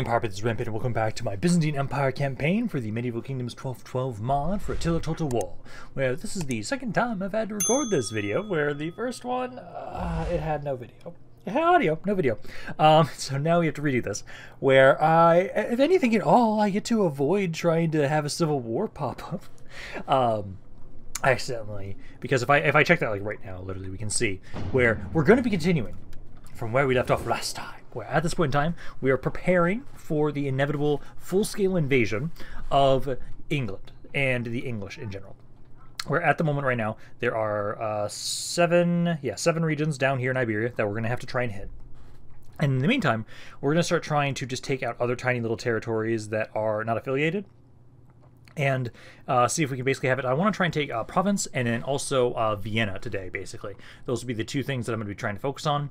Empire Pits Rampaned and welcome back to my Byzantine Empire campaign for the Medieval Kingdoms 1212 mod for Attila Total War, where this is the second time I've had to record this video, where the first one, uh, it had no video. It had audio, no video. Um, so now we have to redo this, where I, if anything at all, I get to avoid trying to have a civil war pop up. Um, accidentally, because if I if I check that like right now, literally we can see where we're going to be continuing from where we left off last time at this point in time we are preparing for the inevitable full-scale invasion of England and the English in general. Where at the moment right now there are uh, seven, yeah, seven regions down here in Iberia that we're going to have to try and hit. And in the meantime, we're going to start trying to just take out other tiny little territories that are not affiliated and uh, see if we can basically have it. I want to try and take uh, Provence and then also uh, Vienna today, basically. Those will be the two things that I'm going to be trying to focus on.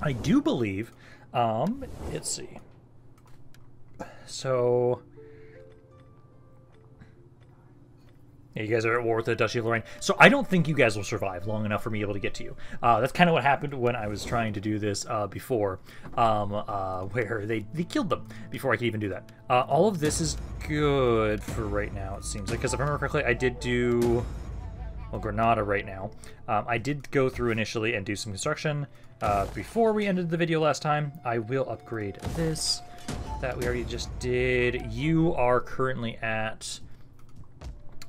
I do believe, um, let's see. So, you guys are at war with the Duchy of Lorraine. So I don't think you guys will survive long enough for me able to get to you. Uh, that's kind of what happened when I was trying to do this uh, before, um, uh, where they, they killed them before I could even do that. Uh, all of this is good for right now, it seems like, because if I remember correctly, I did do well, Granada right now. Um, I did go through initially and do some construction uh, before we ended the video last time. I will upgrade this that we already just did. You are currently at...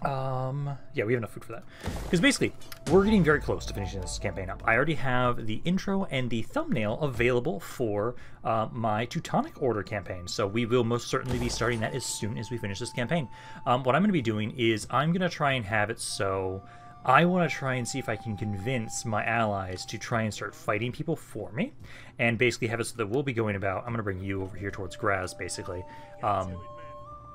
Um, yeah, we have enough food for that. Because basically, we're getting very close to finishing this campaign up. I already have the intro and the thumbnail available for uh, my Teutonic Order campaign, so we will most certainly be starting that as soon as we finish this campaign. Um, what I'm going to be doing is I'm going to try and have it so I want to try and see if I can convince my allies to try and start fighting people for me, and basically have it so that we'll be going about. I'm going to bring you over here towards Graz, basically. Um,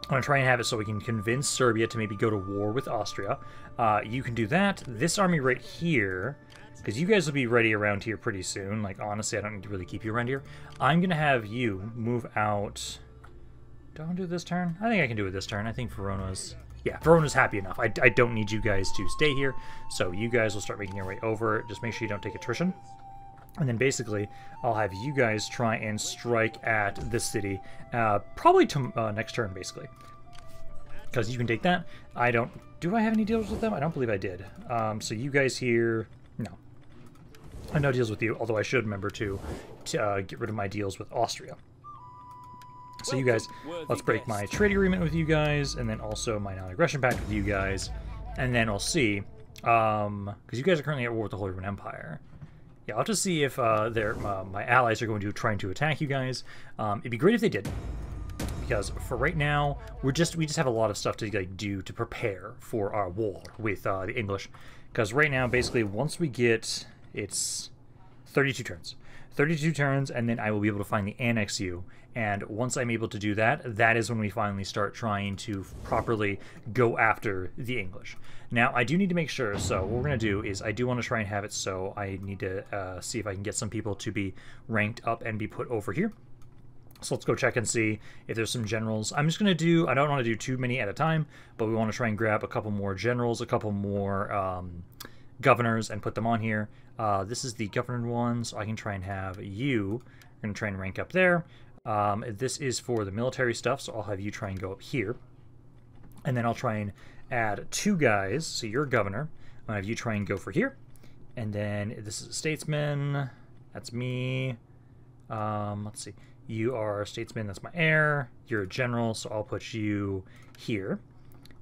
I'm going to try and have it so we can convince Serbia to maybe go to war with Austria. Uh, you can do that. This army right here, because you guys will be ready around here pretty soon. Like, honestly, I don't need to really keep you around here. I'm going to have you move out... Don't do this turn? I think I can do it this turn. I think Verona's yeah, Verona's happy enough. I, I don't need you guys to stay here, so you guys will start making your way over. Just make sure you don't take attrition. And then basically, I'll have you guys try and strike at this city, uh, probably to uh, next turn, basically. Because you can take that. I don't... Do I have any deals with them? I don't believe I did. Um, so you guys here... No. I have no deals with you, although I should remember to, to uh, get rid of my deals with Austria. So you guys, let's break my trade agreement with you guys, and then also my non-aggression pact with you guys, and then we'll see, um, because you guys are currently at war with the Holy Roman Empire. Yeah, I'll just see if uh, their uh, my allies are going to trying to attack you guys. Um, it'd be great if they did, because for right now we're just we just have a lot of stuff to like do to prepare for our war with uh, the English. Because right now, basically, once we get it's 32 turns. 32 turns, and then I will be able to finally annex you. And once I'm able to do that, that is when we finally start trying to properly go after the English. Now, I do need to make sure, so what we're going to do is I do want to try and have it so I need to uh, see if I can get some people to be ranked up and be put over here. So let's go check and see if there's some generals. I'm just going to do, I don't want to do too many at a time, but we want to try and grab a couple more generals, a couple more um, governors, and put them on here. Uh, this is the governor one, so I can try and have you. We're going to try and rank up there. Um, this is for the military stuff, so I'll have you try and go up here. And then I'll try and add two guys, so you're governor. I'll have you try and go for here. And then this is a statesman. That's me. Um, let's see. You are a statesman. That's my heir. You're a general, so I'll put you here.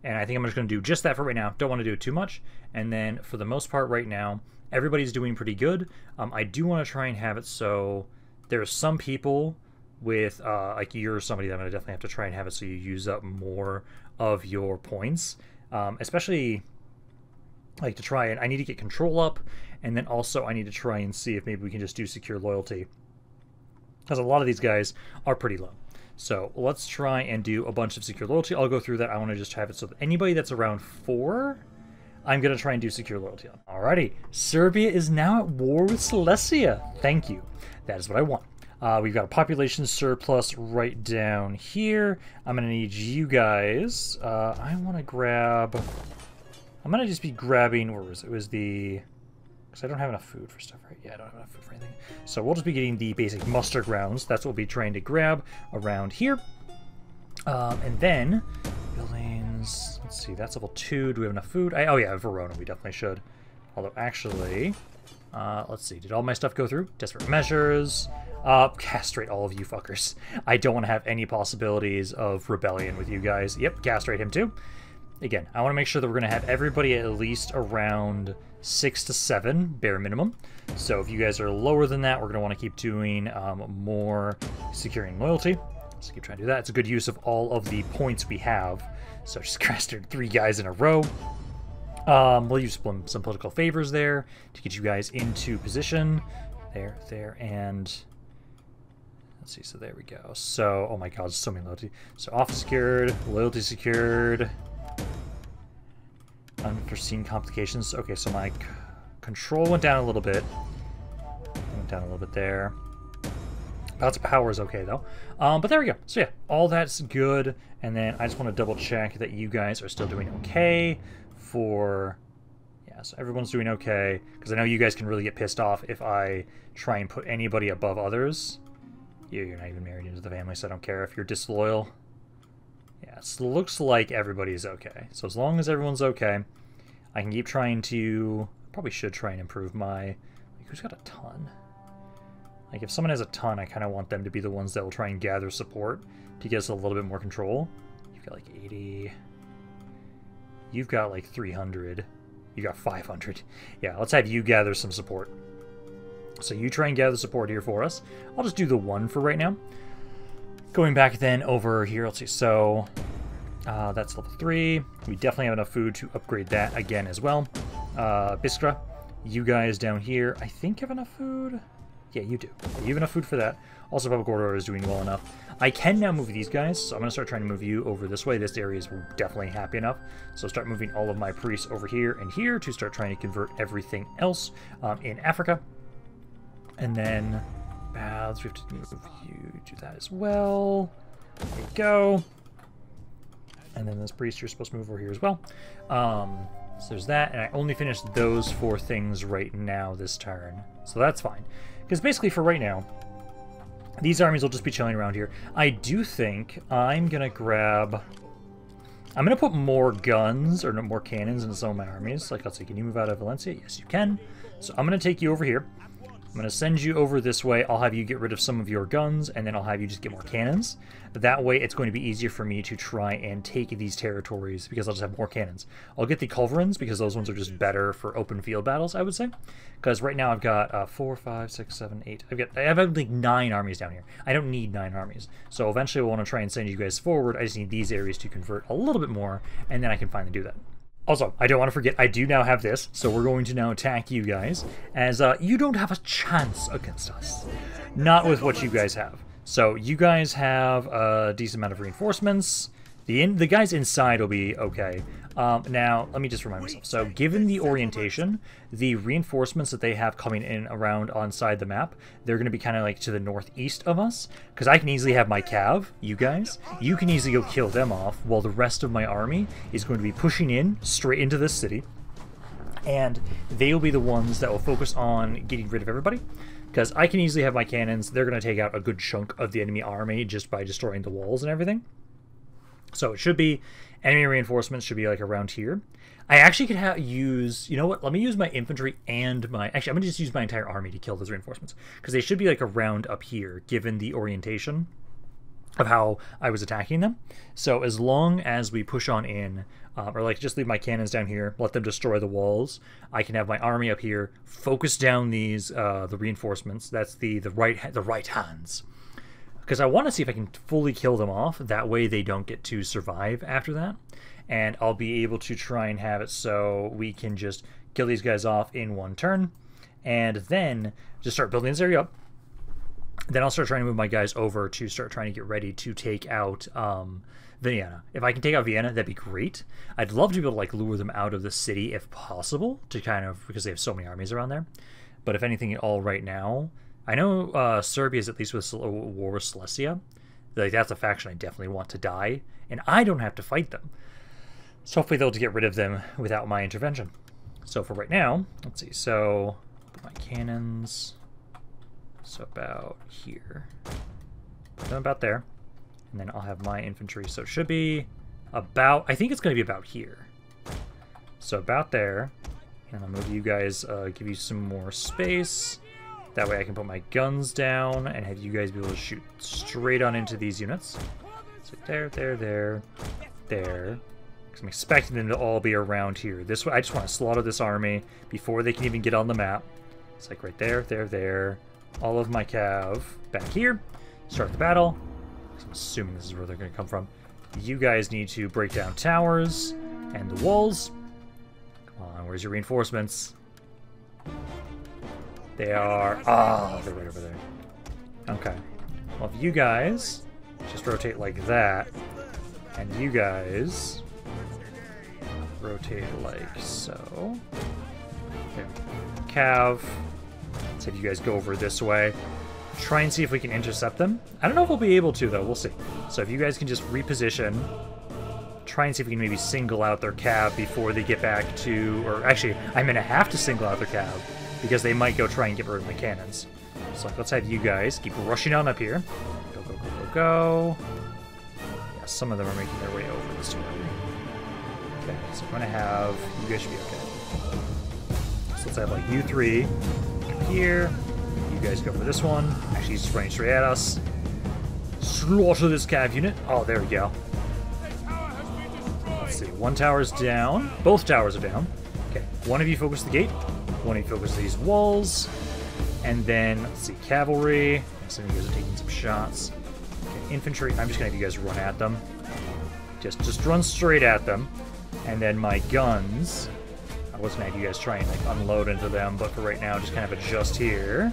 And I think I'm just going to do just that for right now. Don't want to do it too much. And then for the most part right now, everybody's doing pretty good. Um, I do want to try and have it so there are some people with, uh, like you're somebody that I'm to definitely have to try and have it so you use up more of your points. Um, especially like to try and I need to get control up and then also I need to try and see if maybe we can just do secure loyalty because a lot of these guys are pretty low. So let's try and do a bunch of secure loyalty. I'll go through that. I want to just have it so that anybody that's around four, I'm going to try and do secure loyalty on. Alrighty, Serbia is now at war with Silesia. Thank you. That is what I want. Uh, we've got a population surplus right down here. I'm going to need you guys. Uh, I want to grab... I'm going to just be grabbing... Where was it? It was the... Because I don't have enough food for stuff, right? Yeah, I don't have enough food for anything. So we'll just be getting the basic muster grounds. That's what we'll be trying to grab around here. Um, and then, buildings, let's see, that's level 2. Do we have enough food? I, oh yeah, Verona, we definitely should. Although, actually, uh, let's see, did all my stuff go through? Desperate measures. Uh, castrate all of you fuckers. I don't want to have any possibilities of rebellion with you guys. Yep, castrate him too. Again, I want to make sure that we're going to have everybody at least around 6 to 7, bare minimum. So if you guys are lower than that, we're going to want to keep doing um, more securing loyalty. So keep trying to do that. It's a good use of all of the points we have. So just castrated three guys in a row. Um, we'll use some, some political favors there to get you guys into position. There, there, and let's see. So there we go. So, oh my god, so many loyalty. So office secured, loyalty secured, unforeseen complications. Okay, so my control went down a little bit. Went down a little bit there. Bouts of power is okay though. Um, but there we go. So yeah, all that's good. And then I just want to double check that you guys are still doing okay for... Yeah, so everyone's doing okay. Because I know you guys can really get pissed off if I try and put anybody above others. Yeah, you're not even married into the family, so I don't care if you're disloyal. Yeah, it looks like everybody's okay. So as long as everyone's okay, I can keep trying to... Probably should try and improve my... Like, who's got a ton? Like, if someone has a ton, I kind of want them to be the ones that will try and gather support to get us a little bit more control. You've got, like, 80... You've got, like, 300. You got 500. Yeah, let's have you gather some support. So you try and gather support here for us. I'll just do the one for right now. Going back then over here, let's see. So uh, that's level 3. We definitely have enough food to upgrade that again as well. Uh, Biskra, you guys down here, I think have enough food? Yeah, you do. You have enough food for that. Also, Public Order is doing well enough. I can now move these guys, so I'm going to start trying to move you over this way. This area is definitely happy enough. So start moving all of my priests over here and here to start trying to convert everything else um, in Africa. And then baths, we have to move you do that as well. There you go. And then this priest, you're supposed to move over here as well. Um, so there's that, and I only finished those four things right now this turn. So that's fine. Because basically for right now, these armies will just be chilling around here. I do think I'm going to grab... I'm going to put more guns, or more cannons into some of my armies. Like, let's see, can you move out of Valencia? Yes, you can. So I'm going to take you over here. I'm going to send you over this way. I'll have you get rid of some of your guns, and then I'll have you just get more cannons. That way, it's going to be easier for me to try and take these territories, because I'll just have more cannons. I'll get the Culverins, because those ones are just better for open field battles, I would say. Because right now I've got uh, four, five, six, seven, eight. I've got I have like nine armies down here. I don't need nine armies. So eventually I want to try and send you guys forward. I just need these areas to convert a little bit more, and then I can finally do that. Also, I don't want to forget, I do now have this, so we're going to now attack you guys, as uh, you don't have a chance against us. Not with what you guys have. So you guys have a decent amount of reinforcements. The in, the guys inside will be okay. Um, now, let me just remind myself. So, given the orientation, the reinforcements that they have coming in around on side the map, they're going to be kind of like to the northeast of us. Because I can easily have my cav, you guys, you can easily go kill them off, while the rest of my army is going to be pushing in straight into this city. And they will be the ones that will focus on getting rid of everybody. Because I can easily have my cannons, they're going to take out a good chunk of the enemy army just by destroying the walls and everything. So it should be enemy reinforcements should be like around here. I actually could have use, you know what? Let me use my infantry and my actually I'm gonna just use my entire army to kill those reinforcements because they should be like around up here given the orientation of how I was attacking them. So as long as we push on in, uh, or like just leave my cannons down here, let them destroy the walls, I can have my army up here, focus down these uh, the reinforcements. That's the the right the right hands because I want to see if I can fully kill them off. That way they don't get to survive after that. And I'll be able to try and have it so we can just kill these guys off in one turn. And then just start building this area up. Then I'll start trying to move my guys over to start trying to get ready to take out um, Vienna. If I can take out Vienna, that'd be great. I'd love to be able to like lure them out of the city if possible, to kind of because they have so many armies around there. But if anything at all right now, I know uh, Serbia is at least with war with Silesia. Like that's a faction I definitely want to die, and I don't have to fight them. So hopefully they'll get rid of them without my intervention. So for right now, let's see. So my cannons. So about here. Them about there. And then I'll have my infantry. So it should be about, I think it's going to be about here. So about there. And I'll move you guys, uh, give you some more space. That way I can put my guns down and have you guys be able to shoot straight on into these units. So there, there, there, there. Because I'm expecting them to all be around here. This way, I just want to slaughter this army before they can even get on the map. It's like right there, there, there. All of my cav back here. Start the battle. I'm assuming this is where they're going to come from. You guys need to break down towers and the walls. Come on, where's your reinforcements? They are... Ah, oh, they're right over there. Okay. Well, if you guys just rotate like that, and you guys rotate like so. There. Cav. Let's have you guys go over this way. Try and see if we can intercept them. I don't know if we'll be able to, though. We'll see. So if you guys can just reposition, try and see if we can maybe single out their cav before they get back to... Or actually, I'm going to have to single out their cav because they might go try and get rid of my cannons. So like, let's have you guys keep rushing on up here. Go, go, go, go, go. Yeah, some of them are making their way over this way. Okay, so I'm to have... You guys should be okay. So let's have like you three here. You guys go for this one. Actually, he's running straight at us. Slaughter this cav unit. Oh, there we go. Let's see. One tower's down. Both towers are down. Okay, one of you focus the gate. One focus these walls. And then, let's see, cavalry. Some of you guys are taking some shots. Okay, infantry. I'm just to have you guys run at them. Just, just run straight at them. And then my guns. I was to have you guys try and like unload into them, but for right now, just kind of adjust here.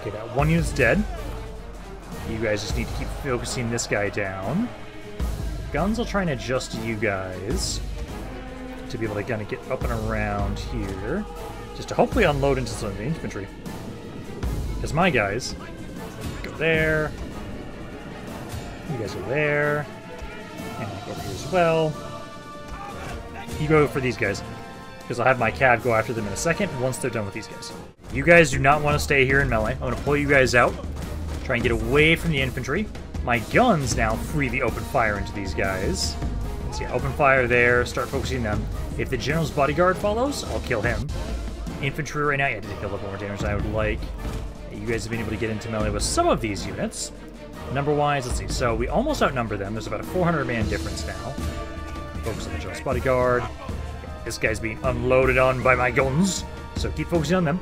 Okay, that one unit's dead. You guys just need to keep focusing this guy down. Guns will try and adjust to you guys to be able to kind of get up and around here. Just to hopefully unload into some of the infantry. Because my guys go there. You guys are there. And I go over here as well. You go for these guys. Because I'll have my cav go after them in a second once they're done with these guys. You guys do not want to stay here in melee. I'm going to pull you guys out. Try and get away from the infantry. My guns now freely open fire into these guys. So yeah, open fire there, start focusing them. If the general's bodyguard follows, I'll kill him. Infantry right now, yeah, I did take a little more damage than I would like. You guys have been able to get into melee with some of these units. Number-wise, let's see. So we almost outnumber them. There's about a 400-man difference now. Focus on the general's bodyguard. This guy's being unloaded on by my guns. So keep focusing on them.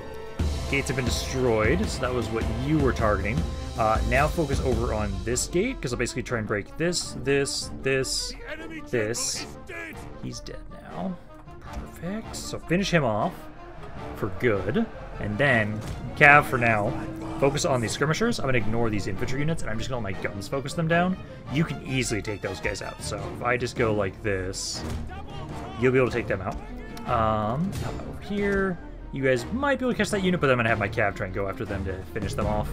Gates have been destroyed, so that was what you were targeting. Uh, now focus over on this gate, because I'll basically try and break this, this, this, this. He's dead now. Perfect. So finish him off for good. And then, Cav for now, focus on these skirmishers. I'm going to ignore these infantry units, and I'm just going to let my guns focus them down. You can easily take those guys out. So if I just go like this, you'll be able to take them out. Um, over here? You guys might be able to catch that unit, but I'm going to have my Cav try and go after them to finish them off.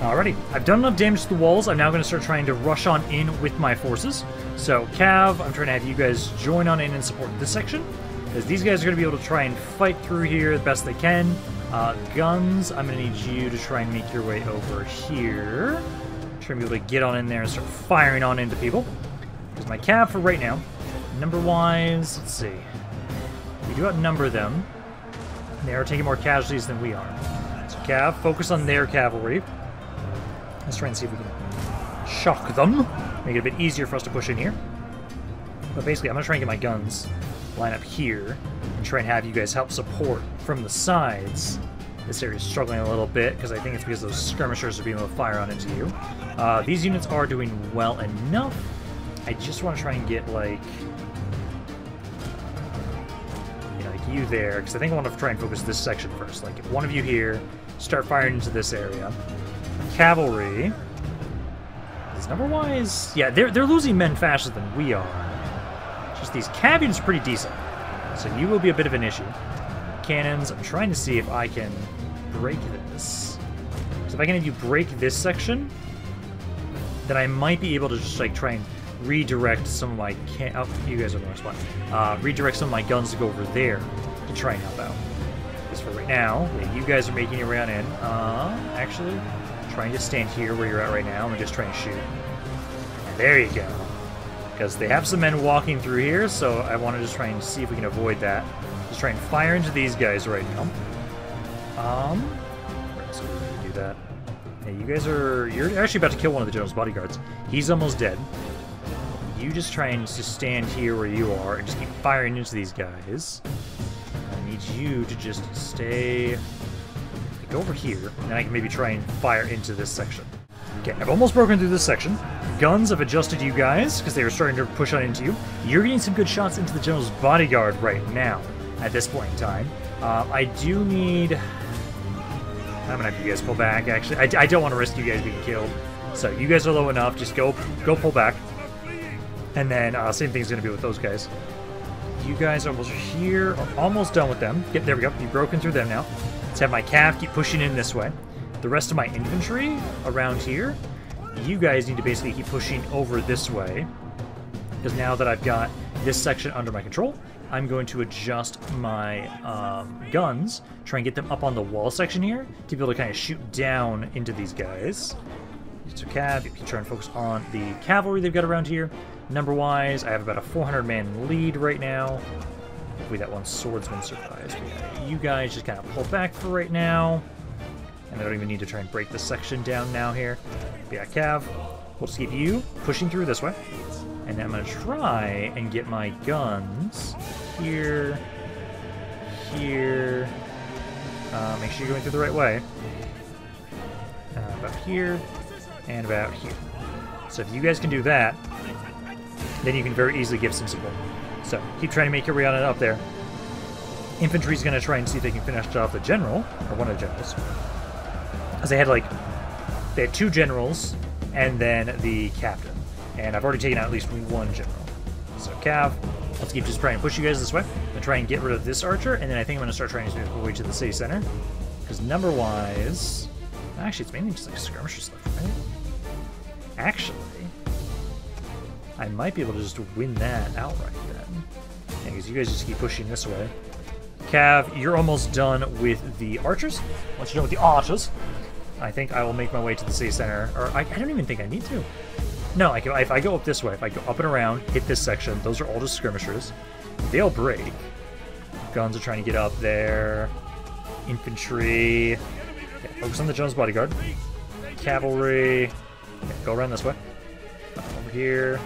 Alrighty, I've done enough damage to the walls. I'm now going to start trying to rush on in with my forces. So, Cav, I'm trying to have you guys join on in and support this section. Because these guys are going to be able to try and fight through here the best they can. Uh, guns, I'm going to need you to try and make your way over here. Try and be able to get on in there and start firing on into people. Because my Cav for right now, number-wise, let's see. We do outnumber them. They are taking more casualties than we are. So Cav, focus on their cavalry. Let's try and see if we can shock them. Make it a bit easier for us to push in here. But basically, I'm going to try and get my guns line up here and try and have you guys help support from the sides. This area is struggling a little bit because I think it's because those skirmishers are being able to fire on into you. Uh, these units are doing well enough. I just want to try and get, like, you know, like you there, because I think I want to try and focus this section first. Like, if one of you here, start firing into this area cavalry. Is number-wise... Yeah, they're, they're losing men faster than we are. Just these cabins are pretty decent. So you will be a bit of an issue. Cannons, I'm trying to see if I can break this. So if I can have you break this section, then I might be able to just like try and redirect some of my can- oh, you guys are the wrong spot. Uh, redirect some of my guns to go over there to try and help out. Because for right now. Yeah, you guys are making your way on in. Uh, actually, trying to stand here where you're at right now and just try and shoot. And there you go. Because they have some men walking through here, so I want to just try and see if we can avoid that. Just try and fire into these guys right now. Um, let's do that. Hey, you guys are... You're actually about to kill one of the general's bodyguards. He's almost dead. You just try and just stand here where you are and just keep firing into these guys. I need you to just stay... Go over here, and I can maybe try and fire into this section. Okay, I've almost broken through this section. Guns have adjusted you guys, because they were starting to push on into you. You're getting some good shots into the general's bodyguard right now, at this point in time. Uh, I do need... I'm gonna have you guys pull back, actually. I, I don't want to risk you guys being killed. So you guys are low enough, just go go pull back. And then uh, same thing's is gonna be with those guys. You guys are almost here, almost done with them. Yep, there we go. You've broken through them now. Let's have my cav keep pushing in this way. The rest of my infantry around here, you guys need to basically keep pushing over this way. Because now that I've got this section under my control, I'm going to adjust my um, guns, try and get them up on the wall section here to be able to kind of shoot down into these guys. So cav, you can try and focus on the cavalry they've got around here. Number-wise, I have about a 400-man lead right now. Hopefully that one swordsman survives. You guys just kind of pull back for right now. And I don't even need to try and break the section down now here. But yeah, Cav, we'll keep you pushing through this way. And I'm going to try and get my guns here, here. Uh, make sure you're going through the right way. Uh, about here, and about here. So if you guys can do that, then you can very easily give some support. So keep trying to make your way on it up there. Infantry's going to try and see if they can finish off the general, or one of the generals. Because they had like, they had two generals, and then the captain. And I've already taken out at least one general. So Cav, let's keep just trying to push you guys this way. I'm to try and get rid of this archer, and then I think I'm to start trying to make my way to the city center. Because number-wise, actually it's mainly just like skirmishers left, right? Actually, I might be able to just win that outright then. Yeah, because you guys just keep pushing this way. Cav, you're almost done with the archers. Once you're done with the archers, I think I will make my way to the city center. Or I, I don't even think I need to. No, I can, if I go up this way, if I go up and around, hit this section, those are all just skirmishers. They'll break. Guns are trying to get up there. Infantry. Yeah, focus on the Jones bodyguard. Cavalry. Yeah, go around this way. Uh, over here.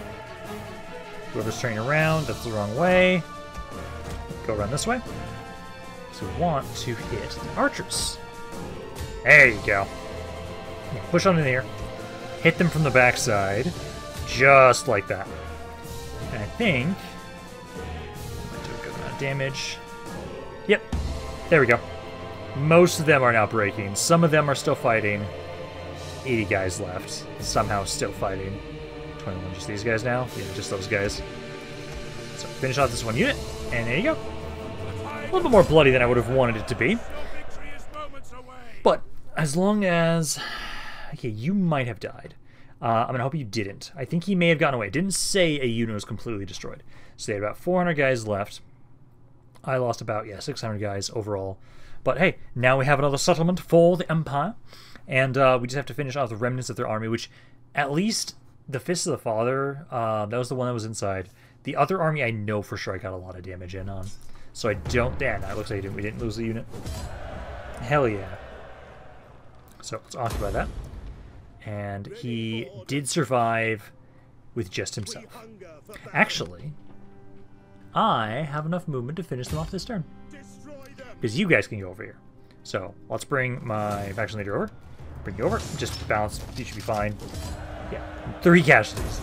Whoever's turning around, that's the wrong way. Go around this way. So we want to hit the archers. There you go. Push on in here. Hit them from the backside. Just like that. And I think... Do a good amount of damage. Yep. There we go. Most of them are now breaking. Some of them are still fighting. 80 guys left. Somehow still fighting. 21, just these guys now? Yeah, just those guys. So finish off this one unit, and there you go. A little bit more bloody than I would have wanted it to be. But as long as... Okay, you might have died. Uh, I'm to hope you didn't. I think he may have gotten away. It didn't say a unit was completely destroyed. So they had about 400 guys left. I lost about, yeah, 600 guys overall. But hey, now we have another settlement for the Empire. And uh, we just have to finish off the remnants of their army, which at least the Fist of the Father, uh, that was the one that was inside. The other army, I know for sure I got a lot of damage in on. So I don't... Yeah, no, it looks like we didn't lose the unit. Hell yeah. So let's occupy that. And he did survive with just himself. Actually, I have enough movement to finish them off this turn. Because you guys can go over here. So let's bring my faction leader over. Bring you over. Just balance. You should be fine. Yeah, three casualties.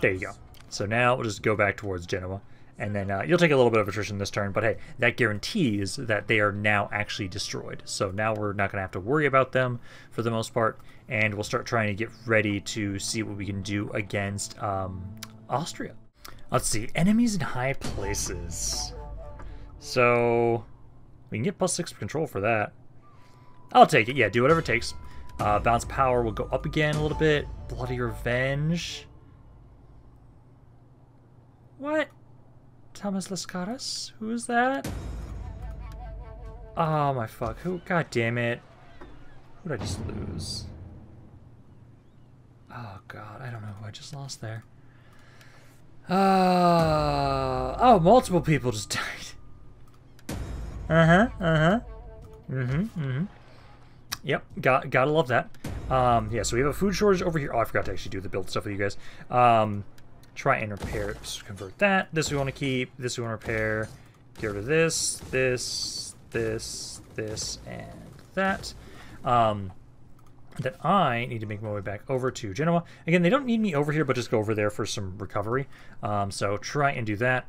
There you go. So now we'll just go back towards Genoa. And then uh, you'll take a little bit of attrition this turn, but hey, that guarantees that they are now actually destroyed. So now we're not going to have to worry about them for the most part, and we'll start trying to get ready to see what we can do against um, Austria. Let's see, enemies in high places. So we can get plus six control for that. I'll take it. Yeah, do whatever it takes. Uh, bounce power will go up again a little bit. Bloody Revenge. What? Thomas Lascaris? Who is that? Oh my fuck. Who? God damn it. Who did I just lose? Oh god, I don't know who I just lost there. Uh, oh, multiple people just died. Uh-huh, uh-huh. Mm-hmm, mm-hmm. Yep, got, gotta love that. Um, yeah, so we have a food shortage over here. Oh, I forgot to actually do the build stuff with you guys. Um, try and repair, convert that. This we want to keep, this we want to repair. Get rid of this, this, this, this, and that. Um, then I need to make my way back over to Genoa. Again, they don't need me over here, but just go over there for some recovery. Um, so try and do that.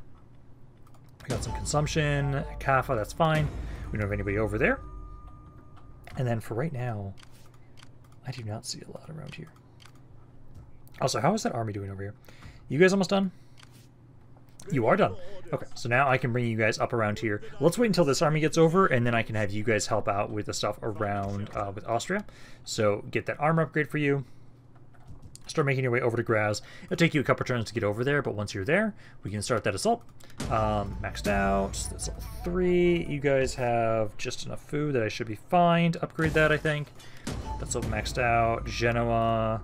I got some consumption, Kaffa, that's fine. We don't have anybody over there. And then for right now, I do not see a lot around here. Also, how is that army doing over here? You guys almost done? You are done. Okay, so now I can bring you guys up around here. Let's wait until this army gets over, and then I can have you guys help out with the stuff around uh, with Austria. So get that armor upgrade for you. Start making your way over to Graz. It'll take you a couple turns to get over there, but once you're there, we can start that assault. Um, maxed out. That's all three. You guys have just enough food that I should be fine to upgrade that, I think. That's all maxed out. Genoa.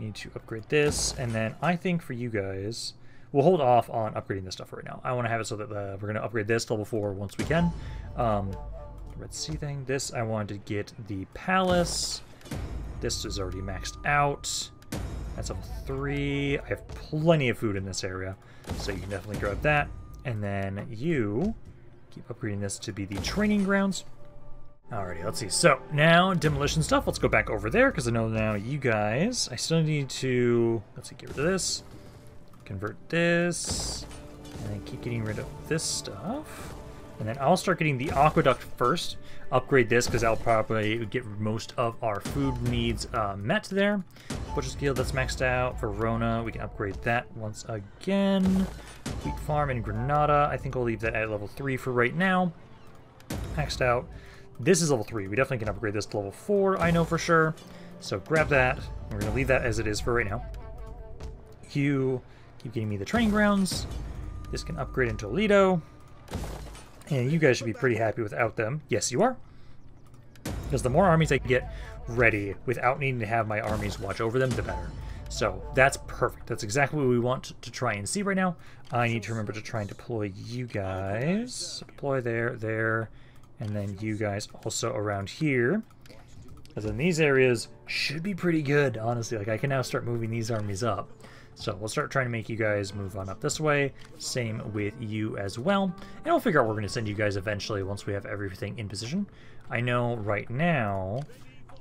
Need to upgrade this. And then I think for you guys... We'll hold off on upgrading this stuff right now. I want to have it so that uh, we're going to upgrade this level 4 once we can. Um, Red Sea thing. This, I wanted to get the Palace. This is already maxed out. That's level 3. I have plenty of food in this area, so you can definitely grab that. And then you keep upgrading this to be the training grounds. Alrighty, let's see. So, now demolition stuff. Let's go back over there, because I know now you guys... I still need to... Let's see, get rid of this convert this, and then keep getting rid of this stuff. And then I'll start getting the aqueduct first. Upgrade this because that'll probably get most of our food needs uh, met there. Butcher's Guild, that's maxed out. Verona, we can upgrade that once again. Wheat Farm in Granada, I think I'll leave that at level 3 for right now. Maxed out. This is level 3. We definitely can upgrade this to level 4, I know for sure. So grab that. We're going to leave that as it is for right now. You Keep getting me the training grounds. This can upgrade into Toledo. And you guys should be pretty happy without them. Yes, you are. Because the more armies I get ready without needing to have my armies watch over them, the better. So that's perfect. That's exactly what we want to try and see right now. I need to remember to try and deploy you guys. Deploy there, there, and then you guys also around here. Because in these areas should be pretty good, honestly. Like I can now start moving these armies up. So we'll start trying to make you guys move on up this way. Same with you as well. And we'll figure out we're going to send you guys eventually once we have everything in position. I know right now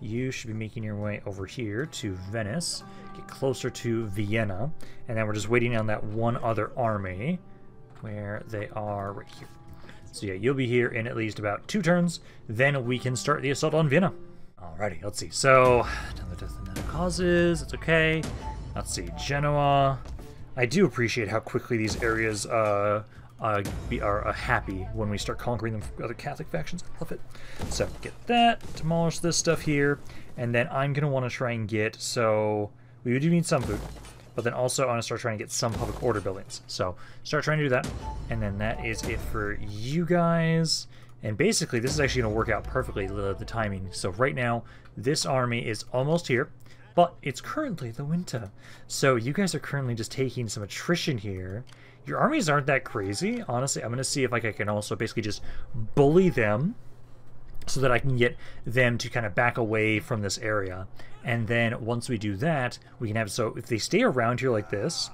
you should be making your way over here to Venice, get closer to Vienna, and then we're just waiting on that one other army where they are right here. So yeah, you'll be here in at least about two turns, then we can start the assault on Vienna. Alrighty, let's see. So, another death and causes, it's okay. Let's see, Genoa. I do appreciate how quickly these areas uh, uh, be, are uh, happy when we start conquering them from other Catholic factions. I love it. So get that, demolish this stuff here, and then I'm going to want to try and get, so we do need some food, but then also I want to start trying to get some public order buildings. So start trying to do that, and then that is it for you guys. And basically, this is actually going to work out perfectly, the, the timing. So right now, this army is almost here. But it's currently the winter. So you guys are currently just taking some attrition here. Your armies aren't that crazy. Honestly, I'm going to see if like, I can also basically just bully them so that I can get them to kind of back away from this area. And then once we do that, we can have... So if they stay around here like this,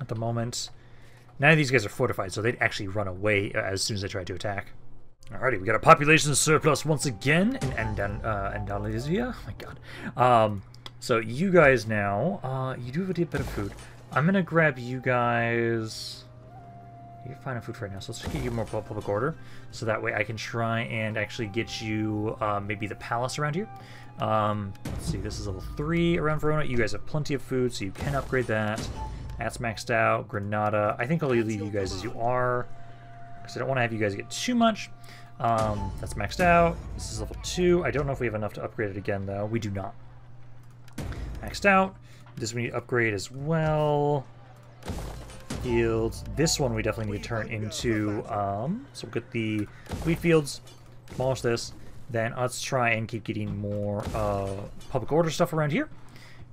at the moment, none of these guys are fortified, so they'd actually run away as soon as they try to attack. Alrighty, we got a population surplus once again in Andal uh, Andalusia. Oh my god. Um, so you guys now, uh, you do have a bit of food. I'm gonna grab you guys. You find a food right now, so let's get you more public order, so that way I can try and actually get you uh, maybe the palace around here. Um, let's see, this is level three around Verona. You guys have plenty of food, so you can upgrade that. That's maxed out. Granada. I think I'll leave you guys as you are, because I don't want to have you guys get too much. Um, that's maxed out. This is level 2. I don't know if we have enough to upgrade it again, though. We do not. Maxed out. This we need to upgrade as well. fields. This one we definitely need to turn into, um, so we'll get the wheat fields, demolish this. Then let's try and keep getting more uh, public order stuff around here.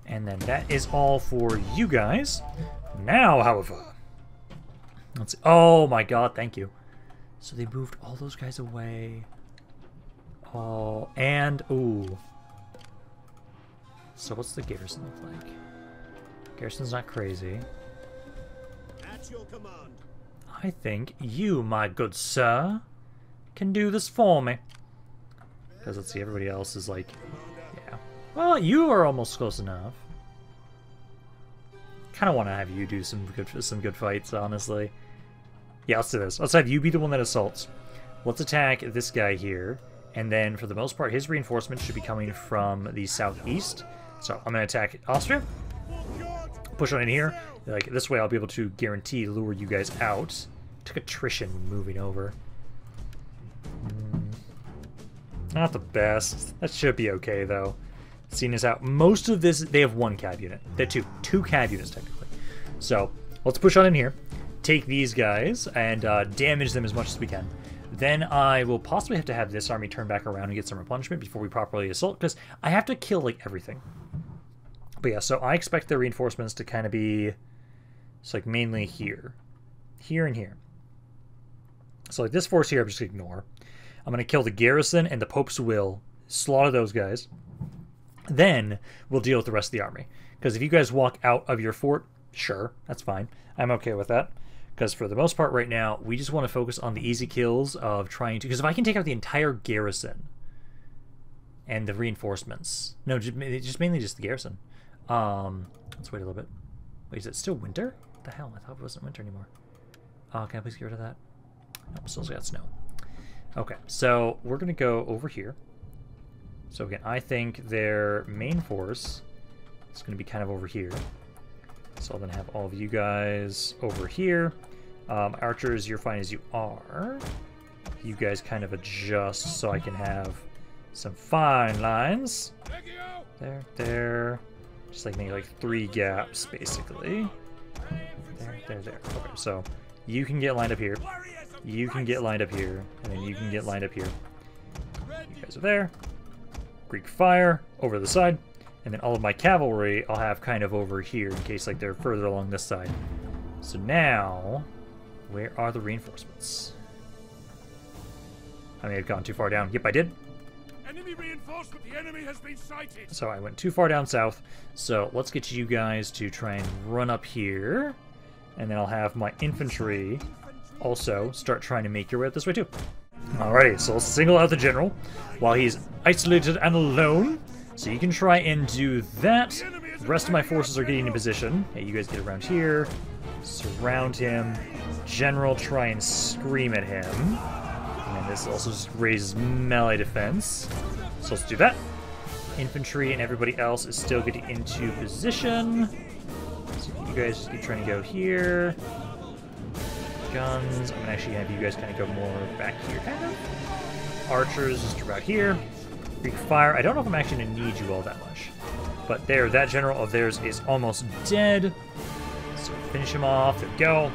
And then that is all for you guys. Now, however, let's see. Oh my god, thank you. So they moved all those guys away. Oh, and, ooh. So what's the garrison look like? Garrison's not crazy. At your command. I think you, my good sir, can do this for me. Because let's see, everybody else is like, yeah. Well, you are almost close enough. Kind of want to have you do some good some good fights, honestly. Yeah, let's do this. Let's have you be the one that assaults. Let's attack this guy here. And then, for the most part, his reinforcements should be coming from the southeast. So, I'm to attack Austria. Push on in here. Like, this way I'll be able to guarantee lure you guys out. Took attrition moving over. Not the best. That should be okay, though. Seeing as how most of this, they have one cav unit. They have two. Two cav units, technically. So, let's push on in here. Take these guys and uh, damage them as much as we can. Then I will possibly have to have this army turn back around and get some replenishment before we properly assault, because I have to kill, like, everything. But yeah, so I expect the reinforcements to kind of be, it's like, mainly here. Here and here. So, like, this force here, I'm just ignore. I'm going to kill the garrison and the Pope's will, slaughter those guys. Then we'll deal with the rest of the army. Because if you guys walk out of your fort, sure, that's fine. I'm okay with that. Because for the most part right now, we just want to focus on the easy kills of trying to... Because if I can take out the entire garrison and the reinforcements... No, just, just mainly just the garrison. Um, let's wait a little bit. Wait, is it still winter? What the hell? I thought it wasn't winter anymore. Oh, can I please get rid of that? Nope, still got snow. Okay, so we're going to go over here. So again, I think their main force is going to be kind of over here. So I'll then have all of you guys over here. Um, archers, you're fine as you are. You guys kind of adjust so I can have some fine lines. There, there. Just like maybe like three gaps, basically. There, there, there. Okay, so you can get lined up here. You can get lined up here. And then you can get lined up here. You guys are there. Greek fire over the side. And then all of my cavalry I'll have kind of over here in case like they're further along this side. So now, where are the reinforcements? I may have gone too far down. Yep, I did. Enemy reinforcement. The enemy has been sighted. So I went too far down south. So let's get you guys to try and run up here. And then I'll have my infantry also start trying to make your way up this way too. Alrighty, so let's single out the general while he's isolated and alone. So you can try and do that. The rest of my forces are getting in position. Hey, you guys get around here. Surround him. General, try and scream at him. And this also just raises melee defense. So let's do that. Infantry and everybody else is still getting into position. So you guys just keep trying to go here. Guns. I'm gonna actually have you guys kind of go more back here, kind of. Archers just about here. Greek fire. I don't know if I'm actually gonna need you all that much. But there, that general of theirs is almost dead. So finish him off. There we go.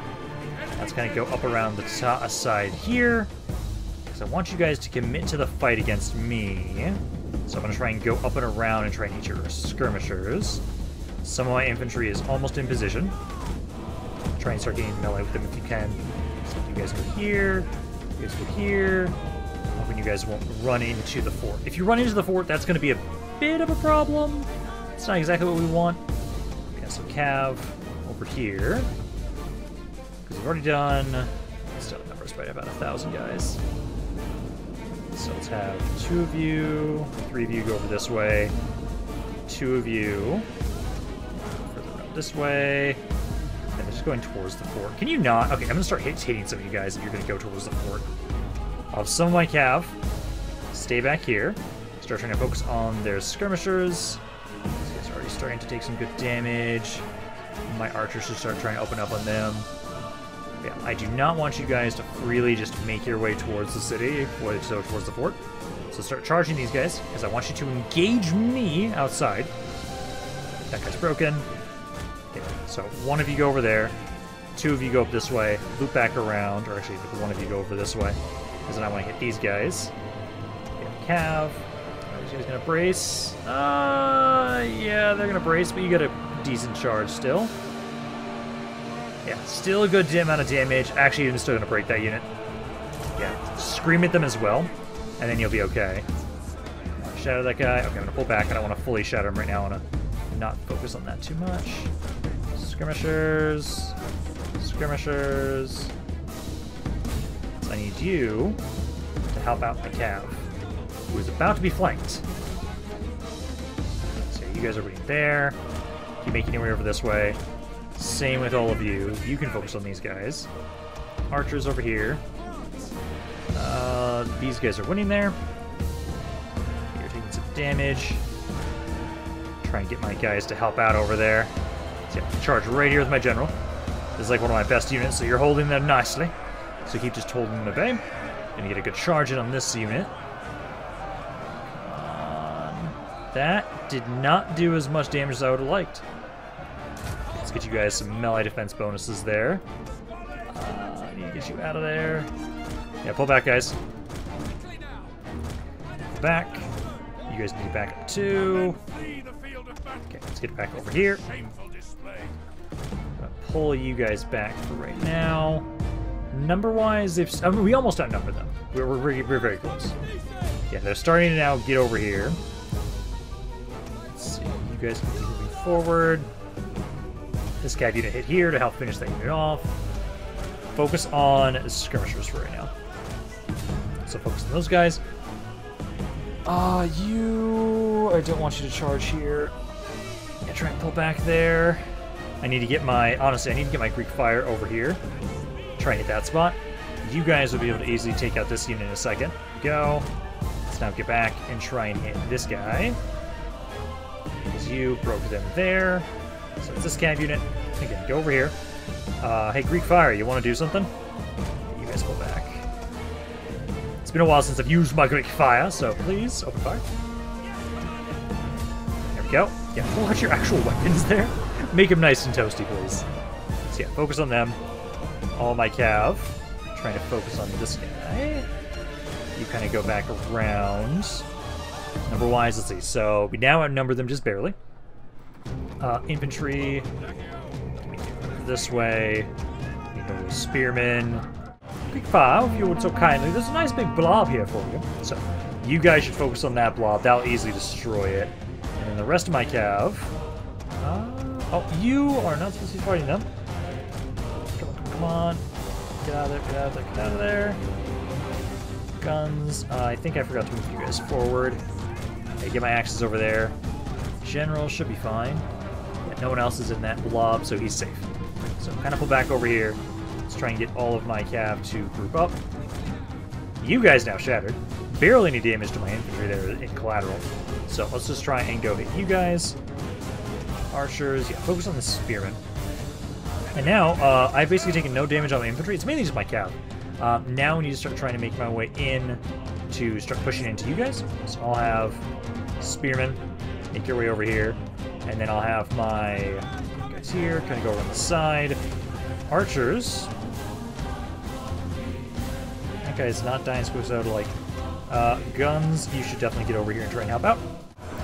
Let's kind of go up around the top uh, side here. Because I want you guys to commit to the fight against me. So I'm to try and go up and around and try and hit your skirmishers. Some of my infantry is almost in position. Try and start getting melee with them if you can. You guys go here. You guys go here. Hoping you guys won't run into the fort. If you run into the fort, that's going to be a bit of a problem. It's not exactly what we want. Okay, so Cav over here. Because we've already done... Still numbers by about a thousand guys. So let's have two of you, three of you go over this way, two of you further around this way, going towards the fort. Can you not? Okay, I'm going to start hit hitting some of you guys if you're going to go towards the fort. I'll have some of my cav stay back here, start trying to focus on their skirmishers. Guys are already starting to take some good damage. My archers should start trying to open up on them. Yeah, I do not want you guys to freely just make your way towards the city, or so towards the fort. So start charging these guys, because I want you to engage me outside. That guy's broken. So one of you go over there. two of you go up this way, loop back around, or actually one of you go over this way, because then I want to hit these guys. Get Cav. These guys gonna brace? Uh, yeah, they're gonna brace, but you get a decent charge still. Yeah, still a good amount of damage. Actually, I'm still gonna break that unit. Yeah, scream at them as well, and then you'll be okay. Shatter that guy. Okay, I'm gonna pull back. And I don't want to fully shatter him right now. I want to not focus on that too much. Skirmishers. Skirmishers. So I need you to help out my cav, who is about to be flanked. So you guys are waiting there. Keep making your way over this way. Same with all of you. You can focus on these guys. Archers over here. Uh, these guys are winning there. You're taking some damage. Try and get my guys to help out over there. Yeah, charge right here with my general. This is like one of my best units, so you're holding them nicely. So keep just holding them at bay. Gonna get a good charge in on this unit. Um, that did not do as much damage as I would have liked. Let's get you guys some melee defense bonuses there. Uh, I need to get you out of there. Yeah, pull back, guys. Back. You guys need to back up too. Okay, let's get back over here. Pull you guys back for right now. Number-wise, if I mean, we almost outnumber them. We're, we're, we're, very close. Yeah, they're starting to now get over here. Let's see, you guys can moving forward. This cav unit hit here to help finish that unit off. Focus on skirmishers for right now. So focus on those guys. Uh, you... I don't want you to charge here. Yeah, try and pull back there. I need to get my... Honestly, I need to get my Greek Fire over here. Try and hit that spot. You guys will be able to easily take out this unit in a second. Go. Let's now get back and try and hit this guy. Because you broke them there. So it's this cav unit. Again, go over here. Uh, hey, Greek Fire, you want to do something? You guys go back. It's been a while since I've used my Greek Fire, so please, open fire. There we go. Yeah, pull out your actual weapons there. Make them nice and toasty, please. So yeah, focus on them. All my cav. Trying to focus on this guy. You kind of go back around. Number wise, let's see. So we now outnumber them just barely. Uh, infantry. This way. Spearmen. Greek Fire, if you would so kindly. There's a nice big blob here for you. So you guys should focus on that blob. That'll easily destroy it. And then the rest of my cav. Uh, oh, you are not supposed to be fighting them. Come on, come on. Get out of there, get out of there, get out of there. Guns. Uh, I think I forgot to move you guys forward. Okay, get my axes over there. General should be fine. Yeah, no one else is in that blob, so he's safe. So kind of pull back over here. Let's try and get all of my cav to group up. You guys now shattered. Barely any damage to my infantry there in collateral. So let's just try and go hit you guys. Archers, yeah, focus on the spearmen. And now, uh, I've basically taken no damage on my infantry. It's mainly just my cav. Uh, now we need to start trying to make my way in to start pushing into you guys. So I'll have spearmen make your way over here, and then I'll have my guys here kind of go around the side. Archers. That guy's not dying supposed to like uh, guns. You should definitely get over here and try and help out.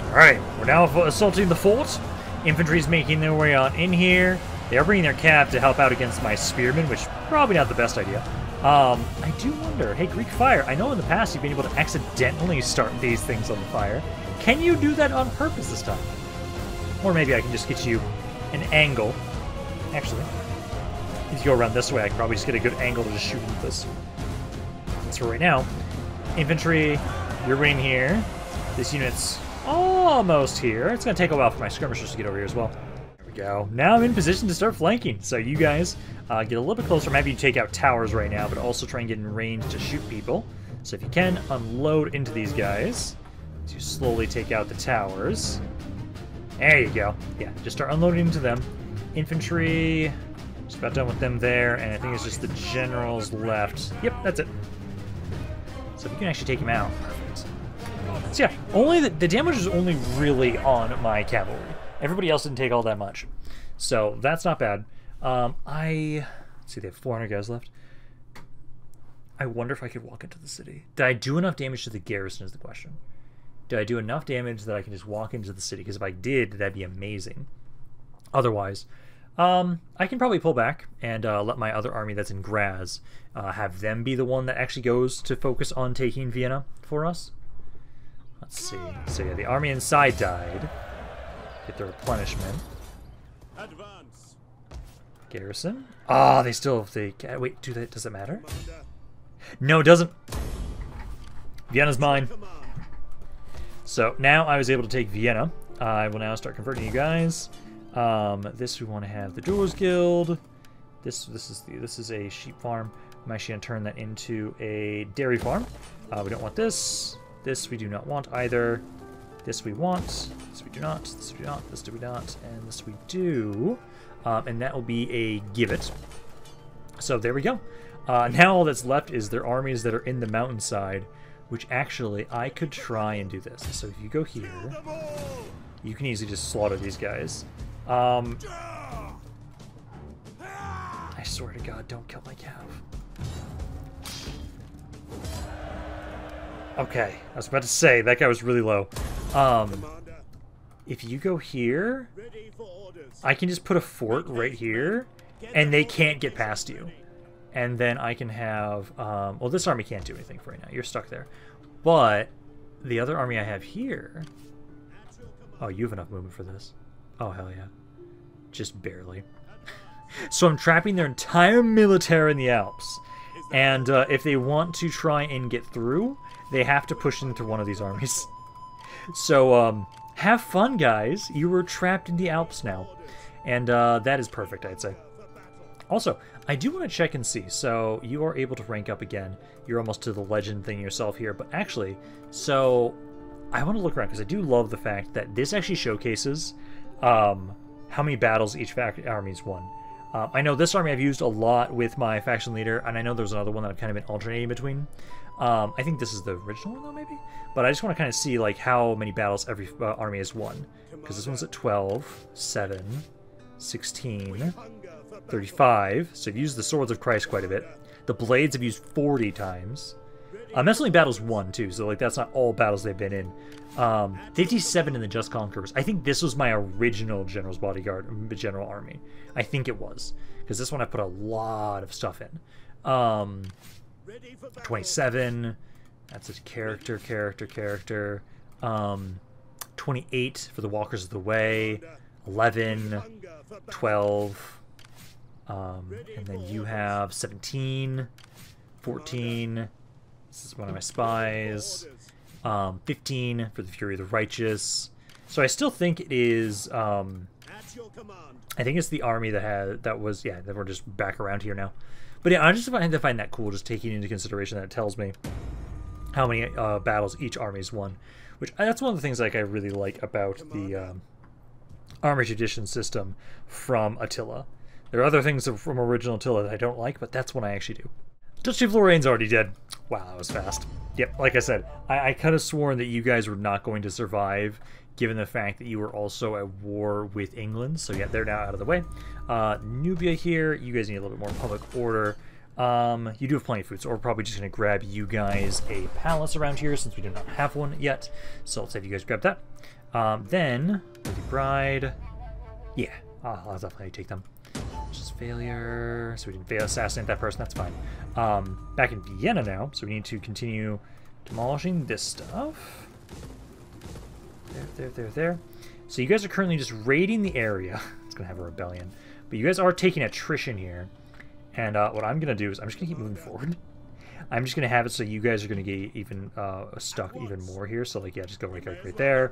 All right, we're now assaulting the fort. Infantry's making their way on in here. They are bringing their cav to help out against my spearmen, which probably not the best idea. Um, I do wonder, hey, Greek Fire, I know in the past you've been able to accidentally start these things on fire. Can you do that on purpose this time? Or maybe I can just get you an angle. Actually, if you go around this way, I can probably just get a good angle to just shoot with this. So right now, infantry, you're in here. This unit's almost here. It's going to take a while for my skirmishers to get over here as well. There we go. Now I'm in position to start flanking. So you guys uh, get a little bit closer. Maybe you take out towers right now, but also try and get in range to shoot people. So if you can, unload into these guys to slowly take out the towers. There you go. Yeah, just start unloading into them. Infantry, just about done with them there, and I think it's just the generals left. Yep, that's it. So if you can actually take him out. So yeah, only the, the damage is only really on my cavalry. Everybody else didn't take all that much. So that's not bad. Um, I See, they have 400 guys left. I wonder if I could walk into the city. Did I do enough damage to the garrison is the question. Did I do enough damage that I can just walk into the city? Because if I did, that'd be amazing. Otherwise, um, I can probably pull back and uh, let my other army that's in Graz uh, have them be the one that actually goes to focus on taking Vienna for us. Let's see. So yeah, the army inside died. Get the replenishment. Advance. Garrison. Ah, they still they wait. Do that? Does it matter? No, it doesn't. Vienna's mine. So now I was able to take Vienna. I will now start converting you guys. Um, this we want to have the Jewelers Guild. This this is the this is a sheep farm. I'm actually gonna turn that into a dairy farm. Uh, we don't want this. This we do not want either. This we want. This we do not. This we do not. This do we not. And this we do. Um, and that will be a give it. So there we go. Uh, now all that's left is their armies that are in the mountainside, which actually I could try and do this. So if you go here, you can easily just slaughter these guys. Um, I swear to God, don't kill my cav. Okay, I was about to say, that guy was really low. Um, if you go here, I can just put a fort right here, and they can't get past you. And then I can have, um, well, this army can't do anything for right now. You're stuck there. But the other army I have here, oh, you have enough movement for this. Oh, hell yeah. Just barely. so I'm trapping their entire military in the Alps. And uh, if they want to try and get through, they have to push into one of these armies. So, um, have fun, guys. You were trapped in the Alps now. And uh, that is perfect, I'd say. Also, I do want to check and see. So, you are able to rank up again. You're almost to the legend thing yourself here. But actually, so I want to look around because I do love the fact that this actually showcases um, how many battles each army's won. Uh, I know this army I've used a lot with my faction leader, and I know there's another one that I've kind of been alternating between. Um, I think this is the original one though, maybe. But I just want to kind of see like how many battles every uh, army has won, because this one's at 12, 7, 16, 35. So I've used the Swords of Christ quite a bit. The Blades have used 40 times. Um, that's only battles one too, so like that's not all battles they've been in. Um, 57 in the Just Conquerors. I think this was my original General's Bodyguard, General Army. I think it was because this one I put a lot of stuff in. Um, 27. That's a character, character, character. Um, 28 for the Walkers of the Way. 11, 12. Um, and then you have 17, 14. This is one of my spies. Um, 15 for the Fury of the Righteous. So I still think it is. Um, I think it's the army that had that was yeah that we're just back around here now. But yeah, I just find to find that cool, just taking into consideration that it tells me how many uh, battles each army's won. Which that's one of the things like I really like about the um, army tradition system from Attila. There are other things from original Attila that I don't like, but that's one I actually do. Duchy of Lorraine's already dead. Wow, that was fast. Yep, like I said, I, I could have sworn that you guys were not going to survive given the fact that you were also at war with England. So yeah, they're now out of the way. Uh, Nubia here, you guys need a little bit more public order. Um, you do have plenty of food, so we're probably just going to grab you guys a palace around here since we do not have one yet. So let's have you guys grab that. Um, then, Lady Bride. Yeah, I'll definitely take them. Just failure. So we didn't fail assassinate that person, that's fine. Um, back in Vienna now, so we need to continue demolishing this stuff. There, there, there, there. So you guys are currently just raiding the area. it's going to have a rebellion. But you guys are taking attrition here. And uh, what I'm going to do is I'm just going to keep moving forward. I'm just going to have it so you guys are going to get even uh, stuck even more here. So, like, yeah, just go right, right there.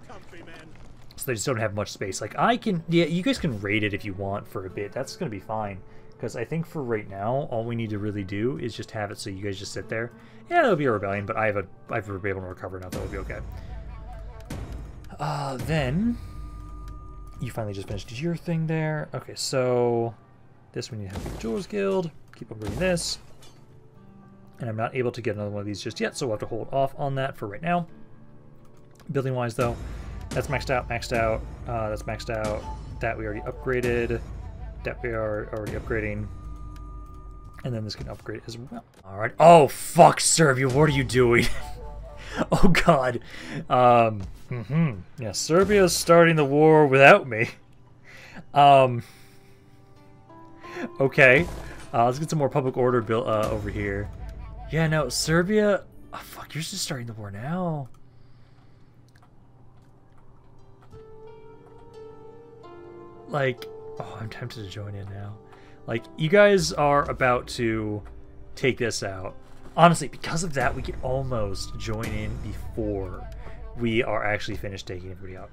So they just don't have much space. Like, I can... Yeah, you guys can raid it if you want for a bit. That's going to be fine. Because I think for right now, all we need to really do is just have it so you guys just sit there. Yeah, it'll be a rebellion, but I have a... I've been able to recover now. That'll be okay. Uh, then you finally just finished your thing there. Okay, so this one you have the Jewelers Guild. Keep on bringing this. And I'm not able to get another one of these just yet, so we'll have to hold off on that for right now. Building wise though, that's maxed out, maxed out, uh, that's maxed out. That we already upgraded. That we are already upgrading. And then this can upgrade as well. All right. Oh, fuck, Serbia. What are you doing? oh, God. Um, mm -hmm. Yeah, Serbia's starting the war without me. Um, okay. Uh, let's get some more public order built uh, over here. Yeah, no, Serbia... Oh, fuck, you're just starting the war now. Like, oh, I'm tempted to join in now. Like, you guys are about to take this out. Honestly, because of that, we can almost join in before we are actually finished taking everybody out.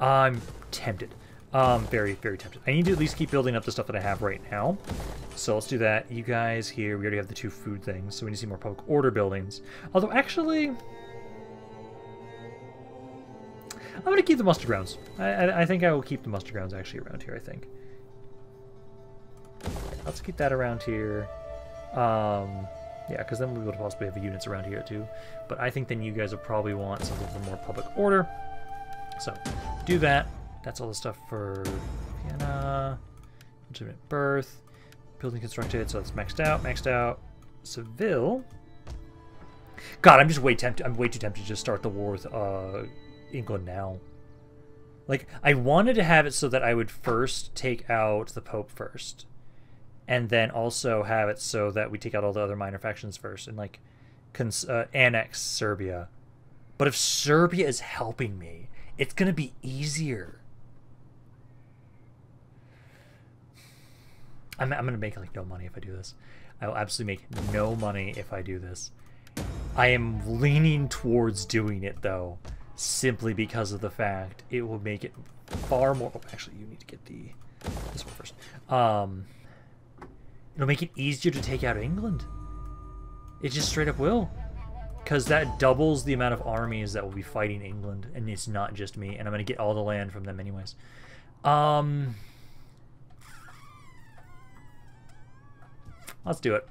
I'm tempted. Um, very, very tempted. I need to at least keep building up the stuff that I have right now. So let's do that. You guys here, we already have the two food things, so we need to see more public order buildings. Although, actually... I'm going to keep the muster grounds. I, I, I, think I will keep the muster grounds actually around here, I think. Let's keep that around here. Um, yeah, because then we would possibly have units around here too. But I think then you guys will probably want some of the more public order. So, do that. That's all the stuff for Vienna, legitimate birth, building constructed, so it's maxed out, maxed out. Seville. God, I'm just way tempted. I'm way too tempted to just start the war with uh, Now. Like, I wanted to have it so that I would first take out the Pope first, and then also have it so that we take out all the other minor factions first and like cons- uh, annex Serbia. But if Serbia is helping me, it's gonna be easier. I'm, I'm gonna make like no money if I do this. I will absolutely make no money if I do this. I am leaning towards doing it though, simply because of the fact it will make it far more. Oh, actually, you need to get the this one first. Um, it'll make it easier to take out England. It just straight up will, because that doubles the amount of armies that will be fighting England, and it's not just me. And I'm gonna get all the land from them anyways. Um. Let's do it.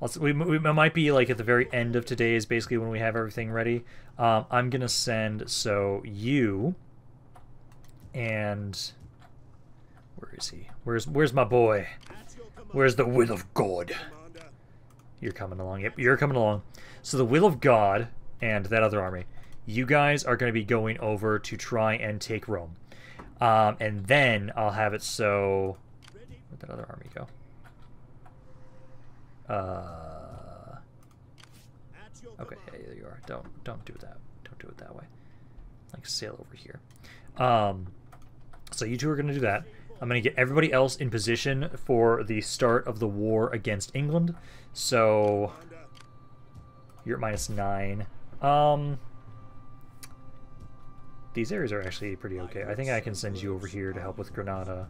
Let's, we, we might be like at the very end of today is basically when we have everything ready. Um, I'm gonna send so you and where is he? Where's where's my boy? Where's the will of God? You're coming along. Yep, you're coming along. So the will of God and that other army, you guys are going to be going over to try and take Rome, um, and then I'll have it so. Where'd that other army go? Uh, okay, yeah, there you are. Don't don't do that. Don't do it that way. Like sail over here. Um, so you two are going to do that. I'm going to get everybody else in position for the start of the war against England. So you're at minus nine. Um, these areas are actually pretty okay. I think I can send you over here to help with Granada.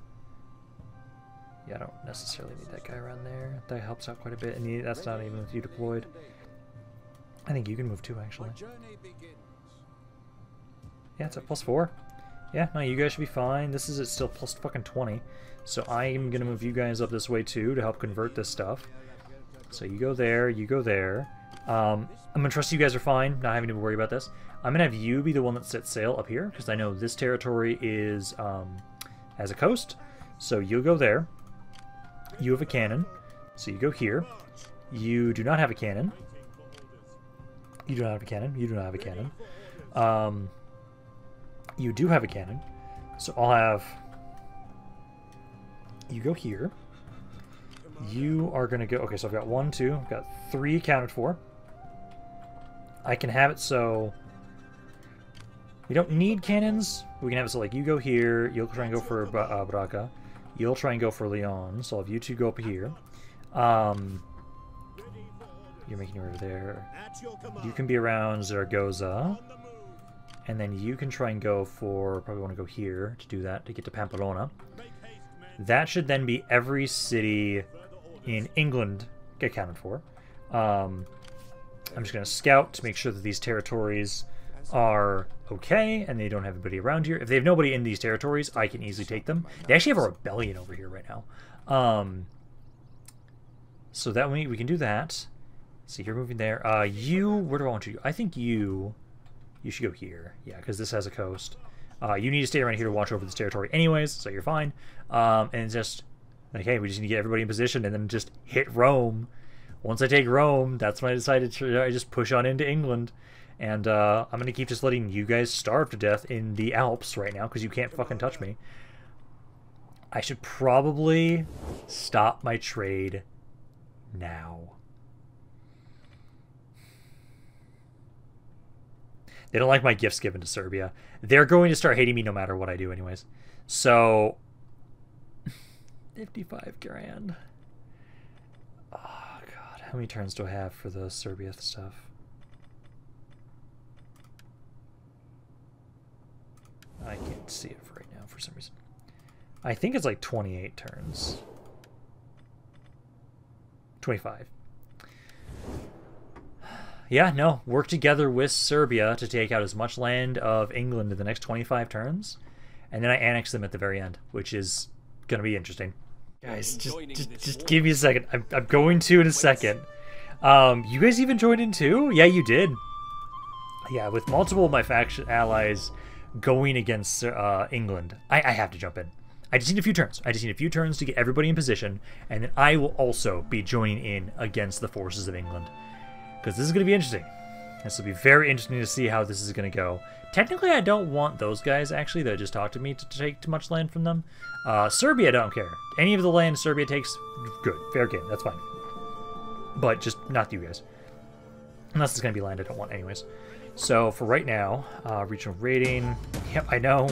Yeah, I don't necessarily need that guy around there. That helps out quite a bit, and he, that's not even with you deployed. I think you can move too, actually. Yeah, it's at plus four. Yeah, no, you guys should be fine. This is at still plus fucking 20. So I'm going to move you guys up this way, too, to help convert this stuff. So you go there, you go there. Um, I'm going to trust you guys are fine, not having to worry about this. I'm going to have you be the one that sets sail up here, because I know this territory is um, as a coast. So you'll go there. You have a cannon, so you go here. You do not have a cannon. You do not have a cannon. You do not have a cannon. Um, you do have a cannon, so I'll have you go here. You are going to go... Okay, so I've got one, two, I've got three accounted for. I can have it so... We don't need cannons. We can have it so, like, you go here, you'll try and go for uh. You'll try and go for Leon, so I'll have you two go up here. Um, you're making your way over there. You can be around Zaragoza. And then you can try and go for, probably want to go here to do that, to get to Pamplona. That should then be every city in England get counted for. Um, I'm just going to scout to make sure that these territories are okay and they don't have anybody around here. If they have nobody in these territories, I can easily take them. They actually have a rebellion over here right now. Um, so that we, we can do that. See, you're moving there. Uh, you, where do I want you? I think you, you should go here. Yeah, because this has a coast. Uh, you need to stay around here to watch over this territory anyways, so you're fine. Um, and just hey, we just need to get everybody in position and then just hit Rome. Once I take Rome, that's when I decided to I just push on into England. And uh, I'm going to keep just letting you guys starve to death in the Alps right now because you can't fucking touch me. I should probably stop my trade now. They don't like my gifts given to Serbia. They're going to start hating me no matter what I do, anyways. So, 55 grand. Oh, God. How many turns do I have for the Serbia stuff? I can't see it right now for some reason. I think it's like 28 turns. 25. Yeah, no. Work together with Serbia to take out as much land of England in the next 25 turns. And then I annex them at the very end, which is going to be interesting. Guys, just, just, just give me a second. I'm, I'm going to in a second. Um, you guys even joined in too? Yeah, you did. Yeah, with multiple of my faction allies going against uh, England, I, I have to jump in. I just need a few turns. I just need a few turns to get everybody in position, and then I will also be joining in against the forces of England because this is going to be interesting. This will be very interesting to see how this is going to go. Technically, I don't want those guys, actually, that just talked to me to take too much land from them. Uh, Serbia, I don't care. Any of the land Serbia takes, good. Fair game. That's fine. But just not you guys. Unless it's going to be land I don't want anyways. So, for right now, uh, regional rating. Yep, I know.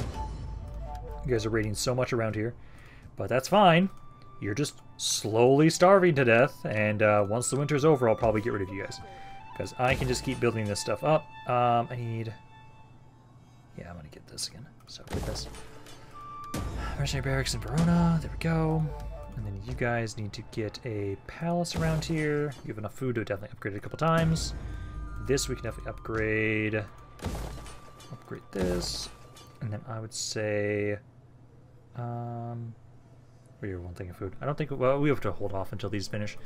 You guys are raiding so much around here. But that's fine. You're just slowly starving to death, and uh, once the winter's over, I'll probably get rid of you guys. Because I can just keep building this stuff up. Um, I need... Yeah, I'm going to get this again. So, get this. Mercenary Barracks in Verona. There we go. And then you guys need to get a palace around here. You have enough food to definitely upgrade it a couple times. This we can definitely upgrade. Upgrade this. And then I would say... Um... We are one thing of food. I don't think, well, we have to hold off until these finish.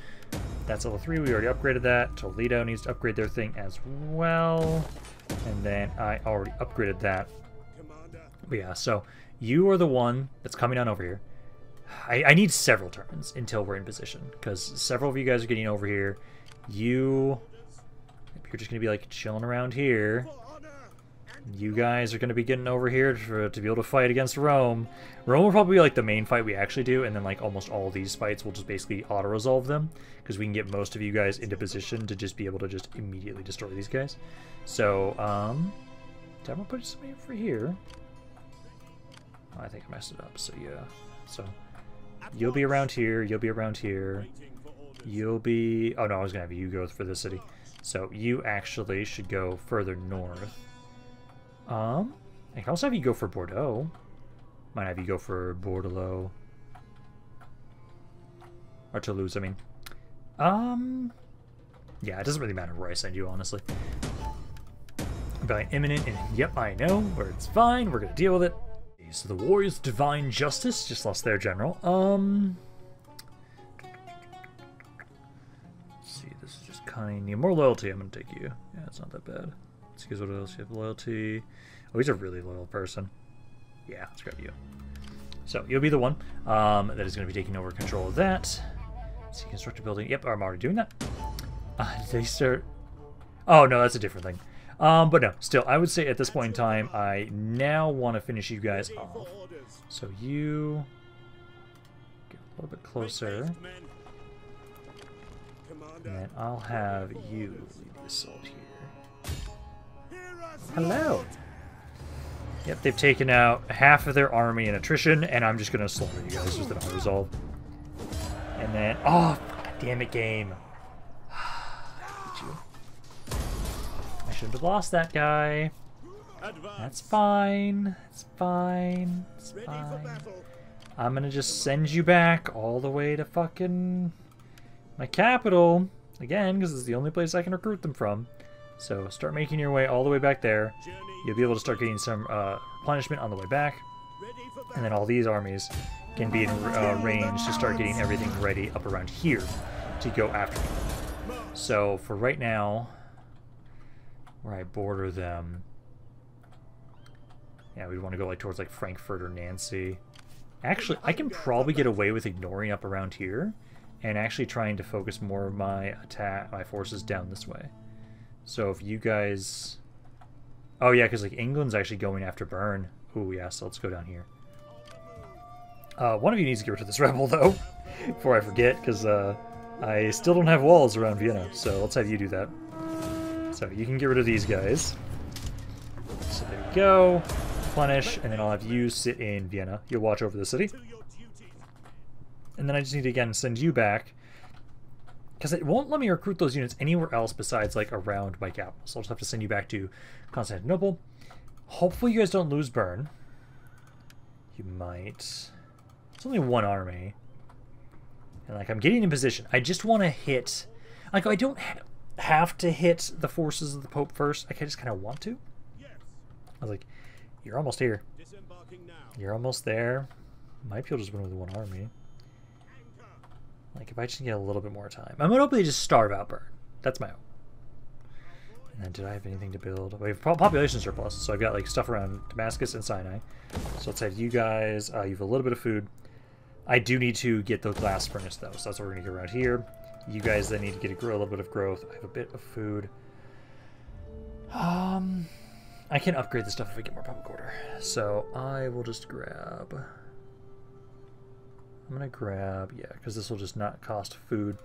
That's level 3, we already upgraded that. Toledo needs to upgrade their thing as well. And then I already upgraded that. But yeah, so you are the one that's coming on over here. I, I need several turns until we're in position, because several of you guys are getting over here. You, you're just going to be like chilling around here. You guys are going to be getting over here to, to be able to fight against Rome. Rome will probably be like the main fight we actually do, and then like almost all these fights will just basically auto-resolve them, because we can get most of you guys into position to just be able to just immediately destroy these guys. So, um, I'm going to put something over here. I think I messed it up, so yeah. So, you'll be around here, you'll be around here, you'll be... Oh no, I was going to have you go for the city. So, you actually should go further north. Um, I can also have you go for Bordeaux. Might have you go for Bordeaux. Or Toulouse, I mean. Um, yeah, it doesn't really matter where I send you, honestly. By imminent, and yep, I know, where it's fine, we're gonna deal with it. So the Warriors Divine Justice just lost their general. Um, kind of more loyalty. I'm gonna take you. Yeah, it's not that bad. Let's what else you have. Loyalty. Oh, he's a really loyal person. Yeah, let's grab you. So you'll be the one um, that is going to be taking over control of that. See, construct a building. Yep, I'm already doing that. Uh, they start. Oh no, that's a different thing. Um, but no, still, I would say at this point in time, I now want to finish you guys off. So you get a little bit closer. And then I'll have you lead the assault here. Hello. Yep, they've taken out half of their army in attrition, and I'm just gonna slaughter you guys with an resolve. And then, oh, damn it, game. I should have lost that guy. That's fine. It's fine. It's fine. I'm gonna just send you back all the way to fucking my capital again, because it's the only place I can recruit them from. So start making your way all the way back there. You'll be able to start getting some uh, replenishment on the way back. And then all these armies can be in uh, range to start getting everything ready up around here to go after them. So for right now, where I border them, yeah, we'd want to go like towards like Frankfurt or Nancy. Actually, I can probably get away with ignoring up around here and actually trying to focus more of my attack, my forces down this way. So if you guys... Oh yeah, because like England's actually going after Bern. Ooh yeah, so let's go down here. Uh, one of you needs to get rid of this rebel though, before I forget, because uh, I still don't have walls around Vienna. So let's have you do that. So you can get rid of these guys. So there you go. Replenish, and then I'll have you sit in Vienna. You'll watch over the city. And then I just need to, again, send you back. Because it won't let me recruit those units anywhere else besides, like, around my capital. So I'll just have to send you back to Constantinople. Hopefully you guys don't lose Bern. You might. It's only one army. And, like, I'm getting in position. I just want to hit... Like, I don't ha have to hit the forces of the Pope first. Like, I just kind of want to. I was like, you're almost here. You're almost there. Might be able to just win with one army. Like, if I just get a little bit more time. I'm gonna hopefully just starve out Bern. That's my hope. And then, did I have anything to build? We have population surplus, so I've got, like, stuff around Damascus and Sinai. So let's have you guys, uh, you have a little bit of food. I do need to get the glass furnace, though, so that's what we're gonna get around here. You guys then need to get a, a little bit of growth. I have a bit of food. Um... I can upgrade the stuff if we get more public order. So I will just grab... I'm gonna grab, yeah, because this will just not cost food.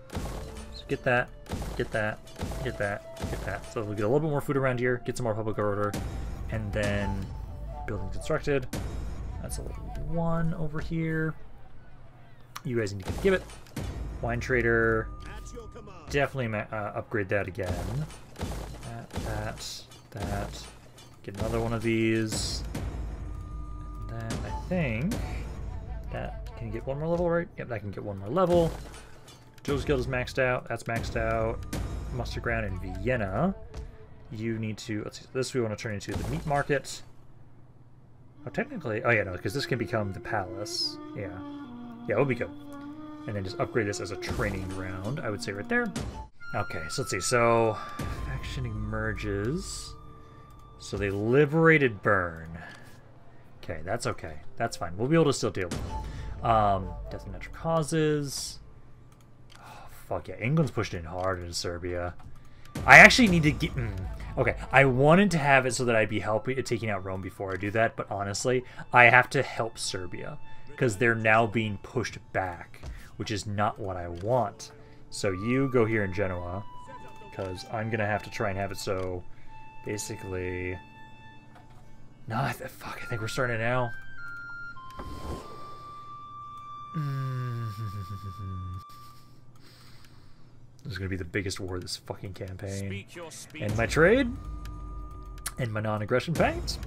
So get that, get that, get that, get that. So we'll get a little bit more food around here, get some more public order, and then building constructed. That's a one over here. You guys need to give it. Wine trader. Definitely uh, upgrade that again. That, that, that. Get another one of these. And then I think that can get one more level, right? Yep, that can get one more level. Joe's Guild is maxed out. That's maxed out. Muster Ground in Vienna. You need to, let's see, this we want to turn into the meat market. Oh, technically, oh yeah, no, because this can become the palace. Yeah. Yeah, it will be good. And then just upgrade this as a training ground, I would say right there. Okay, so let's see. So, faction emerges. So they liberated Bern. Okay, that's okay. That's fine. We'll be able to still deal with it. Um, death of natural causes. Oh, fuck yeah. England's pushed in hard into Serbia. I actually need to get... Mm, okay, I wanted to have it so that I'd be helping taking out Rome before I do that, but honestly, I have to help Serbia because they're now being pushed back, which is not what I want. So you go here in Genoa because I'm going to have to try and have it so basically... I fuck, I think we're starting now. this is gonna be the biggest war of this fucking campaign. And my trade? And my non-aggression pact?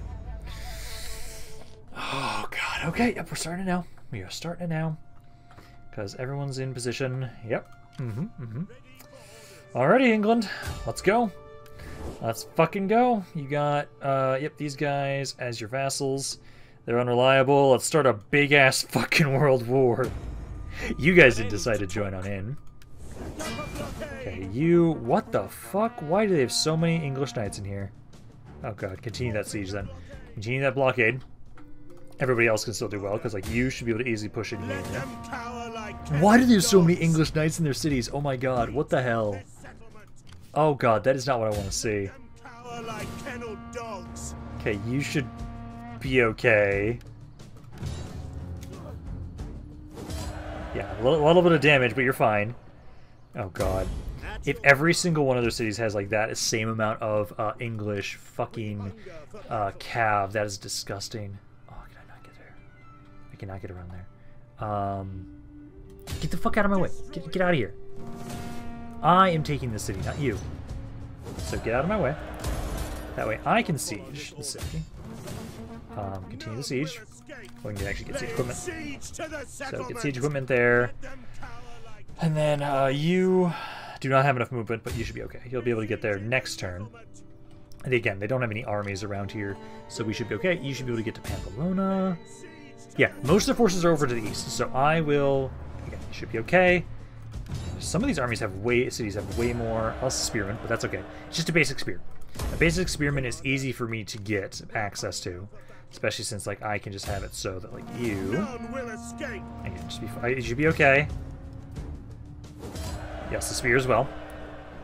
Oh god, okay, yep, we're starting now. We are starting now. Because everyone's in position. Yep. Mm-hmm, mm-hmm. Alrighty, England. Let's go. Let's fucking go. You got, uh, yep, these guys as your vassals. They're unreliable. Let's start a big-ass fucking world war. You guys didn't decide to join on in. Okay, you... What the fuck? Why do they have so many English knights in here? Oh god, continue that siege then. Continue that blockade. Everybody else can still do well, because like you should be able to easily push in here. Why do they have so many English knights in their cities? Oh my god, what the hell? Oh god, that is not what I want to see. Okay, you should be okay. Yeah, a little, little, bit of damage, but you're fine. Oh god. If every single one of their cities has like that same amount of uh, English fucking uh, cav, that is disgusting. Oh, can I not get there? I cannot get around there. Um, get the fuck out of my way. Get, get out of here. I am taking the city, not you. So get out of my way. That way I can siege the city. Um, continue the siege. We can actually get siege equipment. So get siege equipment there. And then uh, you do not have enough movement, but you should be okay. You'll be able to get there next turn. And again, they don't have any armies around here, so we should be okay. You should be able to get to Pamplona. Yeah, most of the forces are over to the east, so I will... Again, you should be okay. Some of these armies have way cities have way more less spearmen, but that's okay. It's just a basic spear. A basic spearman is easy for me to get access to. Especially since like I can just have it so that like you None will escape. and you just be it should be okay. Yes, the spear as well.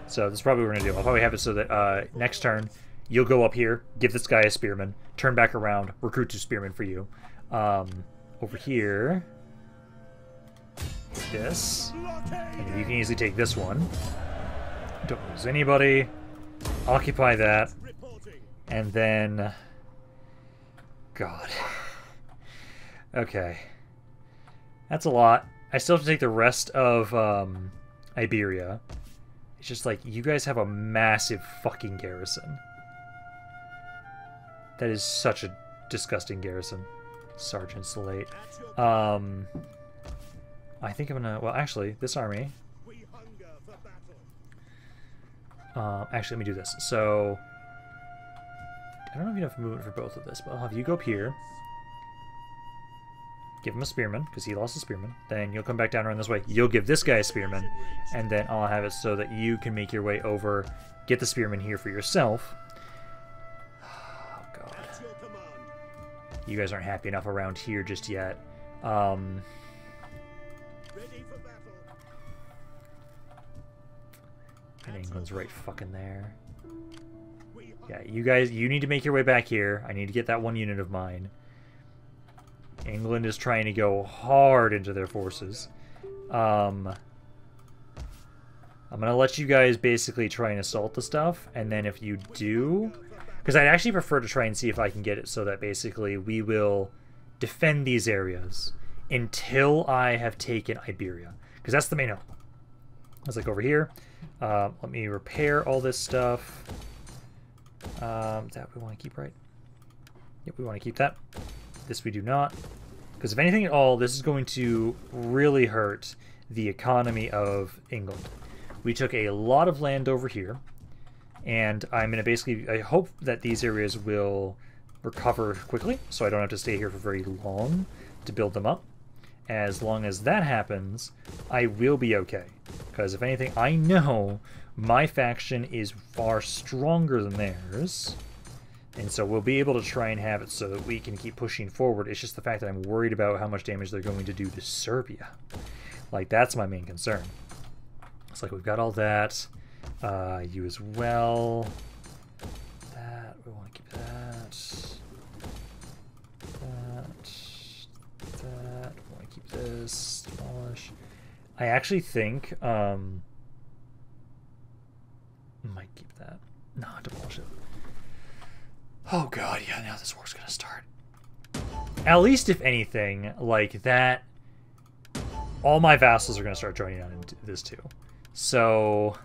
So this is probably what we're gonna do. I'll probably have it so that uh, next turn you'll go up here, give this guy a spearman, turn back around, recruit two spearmen for you. Um, over here, this. And you can easily take this one. Don't lose anybody. Occupy that. And then... God. Okay. That's a lot. I still have to take the rest of um, Iberia. It's just like, you guys have a massive fucking garrison. That is such a disgusting garrison. Sergeant Slate. Um, I think I'm gonna... Well, actually, this army... Um, actually, let me do this. So, I don't know if you have enough movement for both of this, but I'll have you go up here. Give him a spearman, because he lost a spearman. Then you'll come back down around this way. You'll give this guy a spearman, and then I'll have it so that you can make your way over, get the spearman here for yourself. Oh, God. At your command. You guys aren't happy enough around here just yet. Um, Ready for battle. and England's right fucking there. Yeah, you guys, you need to make your way back here. I need to get that one unit of mine. England is trying to go hard into their forces. Um, I'm going to let you guys basically try and assault the stuff, and then if you do... Because I'd actually prefer to try and see if I can get it so that basically we will defend these areas until I have taken Iberia. Because that's the main hope. It's like over here. Uh, let me repair all this stuff. Um, that we want to keep, right? Yep, we want to keep that. This we do not. Because if anything at all, this is going to really hurt the economy of England. We took a lot of land over here, and I'm going to basically, I hope that these areas will recover quickly, so I don't have to stay here for very long to build them up. As long as that happens, I will be okay. Because if anything, I know my faction is far stronger than theirs. And so we'll be able to try and have it so that we can keep pushing forward. It's just the fact that I'm worried about how much damage they're going to do to Serbia. Like, that's my main concern. It's like we've got all that. Uh, you as well. That, we want to keep that. That. That. We want to keep this. Demolish. I actually think, um, might keep that. No, demolish it. Oh god, yeah, now this war's gonna start. At least, if anything, like that, all my vassals are gonna start joining on into this too. So,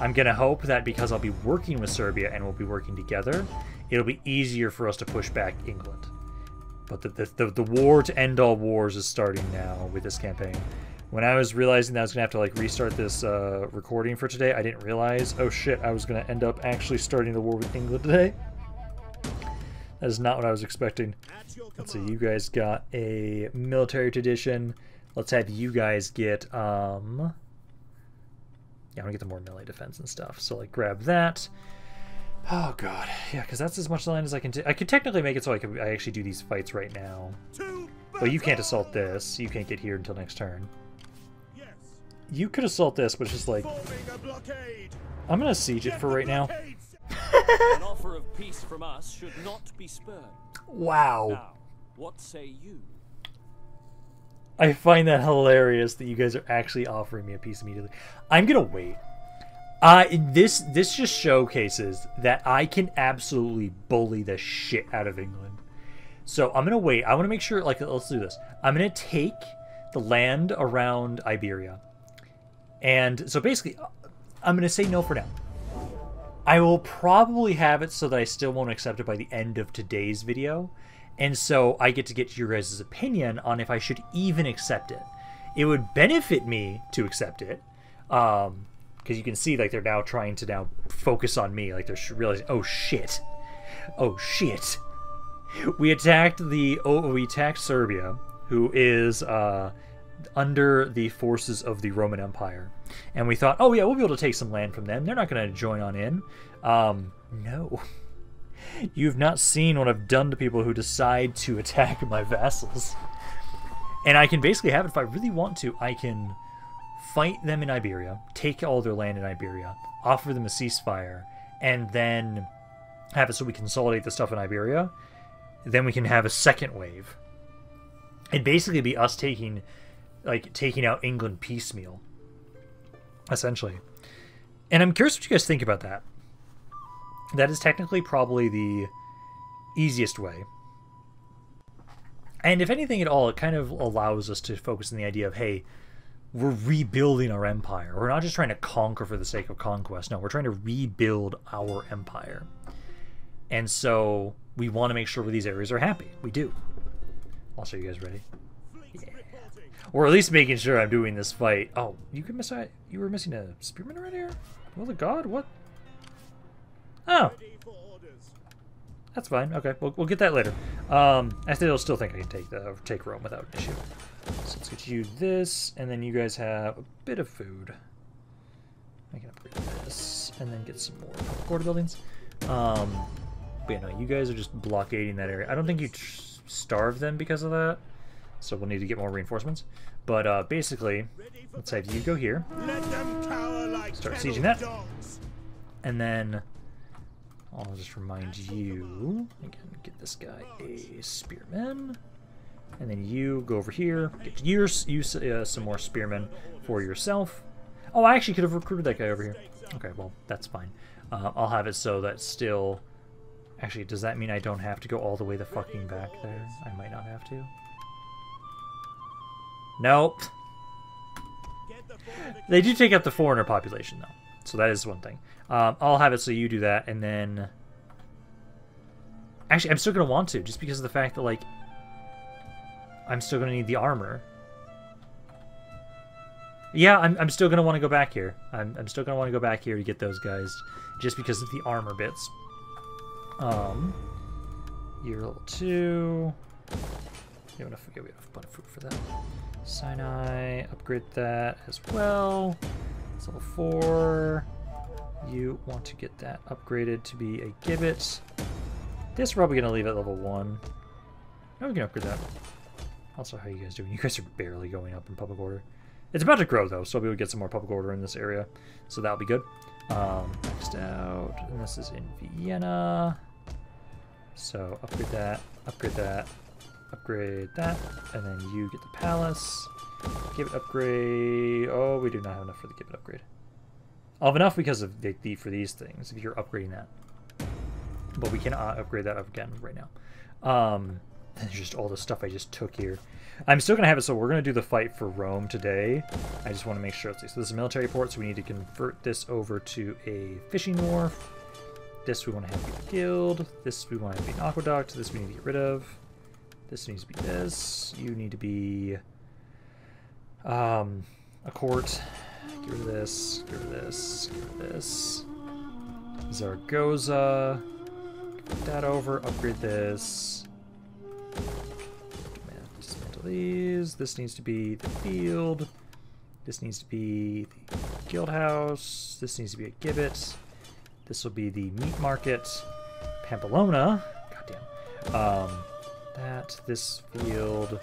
I'm gonna hope that because I'll be working with Serbia and we'll be working together, it'll be easier for us to push back England. But the, the, the, the war to end all wars is starting now with this campaign. When I was realizing that I was gonna have to like restart this uh, recording for today, I didn't realize, oh shit, I was gonna end up actually starting the war with England today. That is not what I was expecting. Let's see, you guys got a military tradition. Let's have you guys get um. Yeah, I'm gonna get the more melee defense and stuff. So like, grab that. Oh god, yeah, because that's as much land as I can. I could technically make it so I could I actually do these fights right now. To But you can't assault this. You can't get here until next turn. Yes. You could assault this, but it's just like Forming a blockade. I'm gonna siege it for right now. An offer of peace from us should not be spurned. Wow, Now, what say you? I find that hilarious that you guys are actually offering me a piece immediately. I'm gonna wait. Uh, this this just showcases that I can absolutely bully the shit out of England. So I'm gonna wait. I want to make sure. Like, let's do this. I'm gonna take the land around Iberia, and so basically, I'm gonna say no for now. I will probably have it so that I still won't accept it by the end of today's video. And so I get to get your guys' opinion on if I should even accept it. It would benefit me to accept it. Um, because you can see like they're now trying to now focus on me. Like they're realizing, oh shit. Oh shit. We attacked the oh we attacked Serbia, who is uh under the forces of the Roman Empire. And we thought, oh yeah, we'll be able to take some land from them. They're not going to join on in. Um, no. You've not seen what I've done to people who decide to attack my vassals. And I can basically have it if I really want to. I can fight them in Iberia, take all their land in Iberia, offer them a ceasefire, and then have it so we consolidate the stuff in Iberia. Then we can have a second wave. It'd basically be us taking, like, taking out England piecemeal, essentially. And I'm curious what you guys think about that. That is technically probably the easiest way. And if anything at all, it kind of allows us to focus on the idea of, hey, we're rebuilding our empire. We're not just trying to conquer for the sake of conquest. No, we're trying to rebuild our empire. And so we want to make sure these areas are happy. We do. Also, you guys ready? Or at least making sure I'm doing this fight. Oh, you could miss. You were missing a spearman right here. Will the god? What? Oh. That's fine. Okay, we'll, we'll get that later. Um, I still still think I can take the take Rome without issue. So let's get you this, and then you guys have a bit of food. I can upgrade this, and then get some more quarter buildings. Um, but yeah, no, you guys are just blockading that area. I don't think you starve them because of that, so we'll need to get more reinforcements. But uh, basically, let's have you go here. Like Start sieging that. And then I'll just remind you, again, get this guy a spearman. And then you go over here, get yours, use uh, some more spearmen for yourself. Oh, I actually could have recruited that guy over here. Okay, well, that's fine. Uh, I'll have it so that still... Actually, does that mean I don't have to go all the way the fucking back there? I might not have to. Nope. They do take up the foreigner population, though. So that is one thing. Um, I'll have it so you do that, and then... Actually, I'm still going to want to, just because of the fact that, like, I'm still going to need the armor. Yeah, I'm, I'm still going to want to go back here. I'm, I'm still going to want to go back here to get those guys, just because of the armor bits. Um, year level 2... Have enough, we have enough food for that. Sinai, upgrade that as well. It's level 4. You want to get that upgraded to be a gibbet. This we're probably going to leave at level 1. No, we can upgrade that. Also, how are you guys doing? You guys are barely going up in public order. It's about to grow, though, so we'll get some more public order in this area. So that'll be good. Um, next out, and this is in Vienna. So upgrade that, upgrade that, upgrade that, and then you get the palace. Give it upgrade. Oh, we do not have enough for the give it upgrade. I'll have enough because of the, the for these things, if you're upgrading that. But we can uh, upgrade that again right now. Um, just all the stuff I just took here. I'm still going to have it, so we're going to do the fight for Rome today. I just want to make sure. So this is a military port, so we need to convert this over to a fishing wharf. This we want to have be guild. This we want to be an aqueduct. This we need to get rid of. This needs to be this. You need to be um, a court. Get rid of this. Get rid of this. Get rid of this. Zaragoza. Put that over. Upgrade this. These. This needs to be the field. This needs to be the guild house. This needs to be a gibbet. This will be the meat market. Pamplona. Goddamn. Um, that. This field.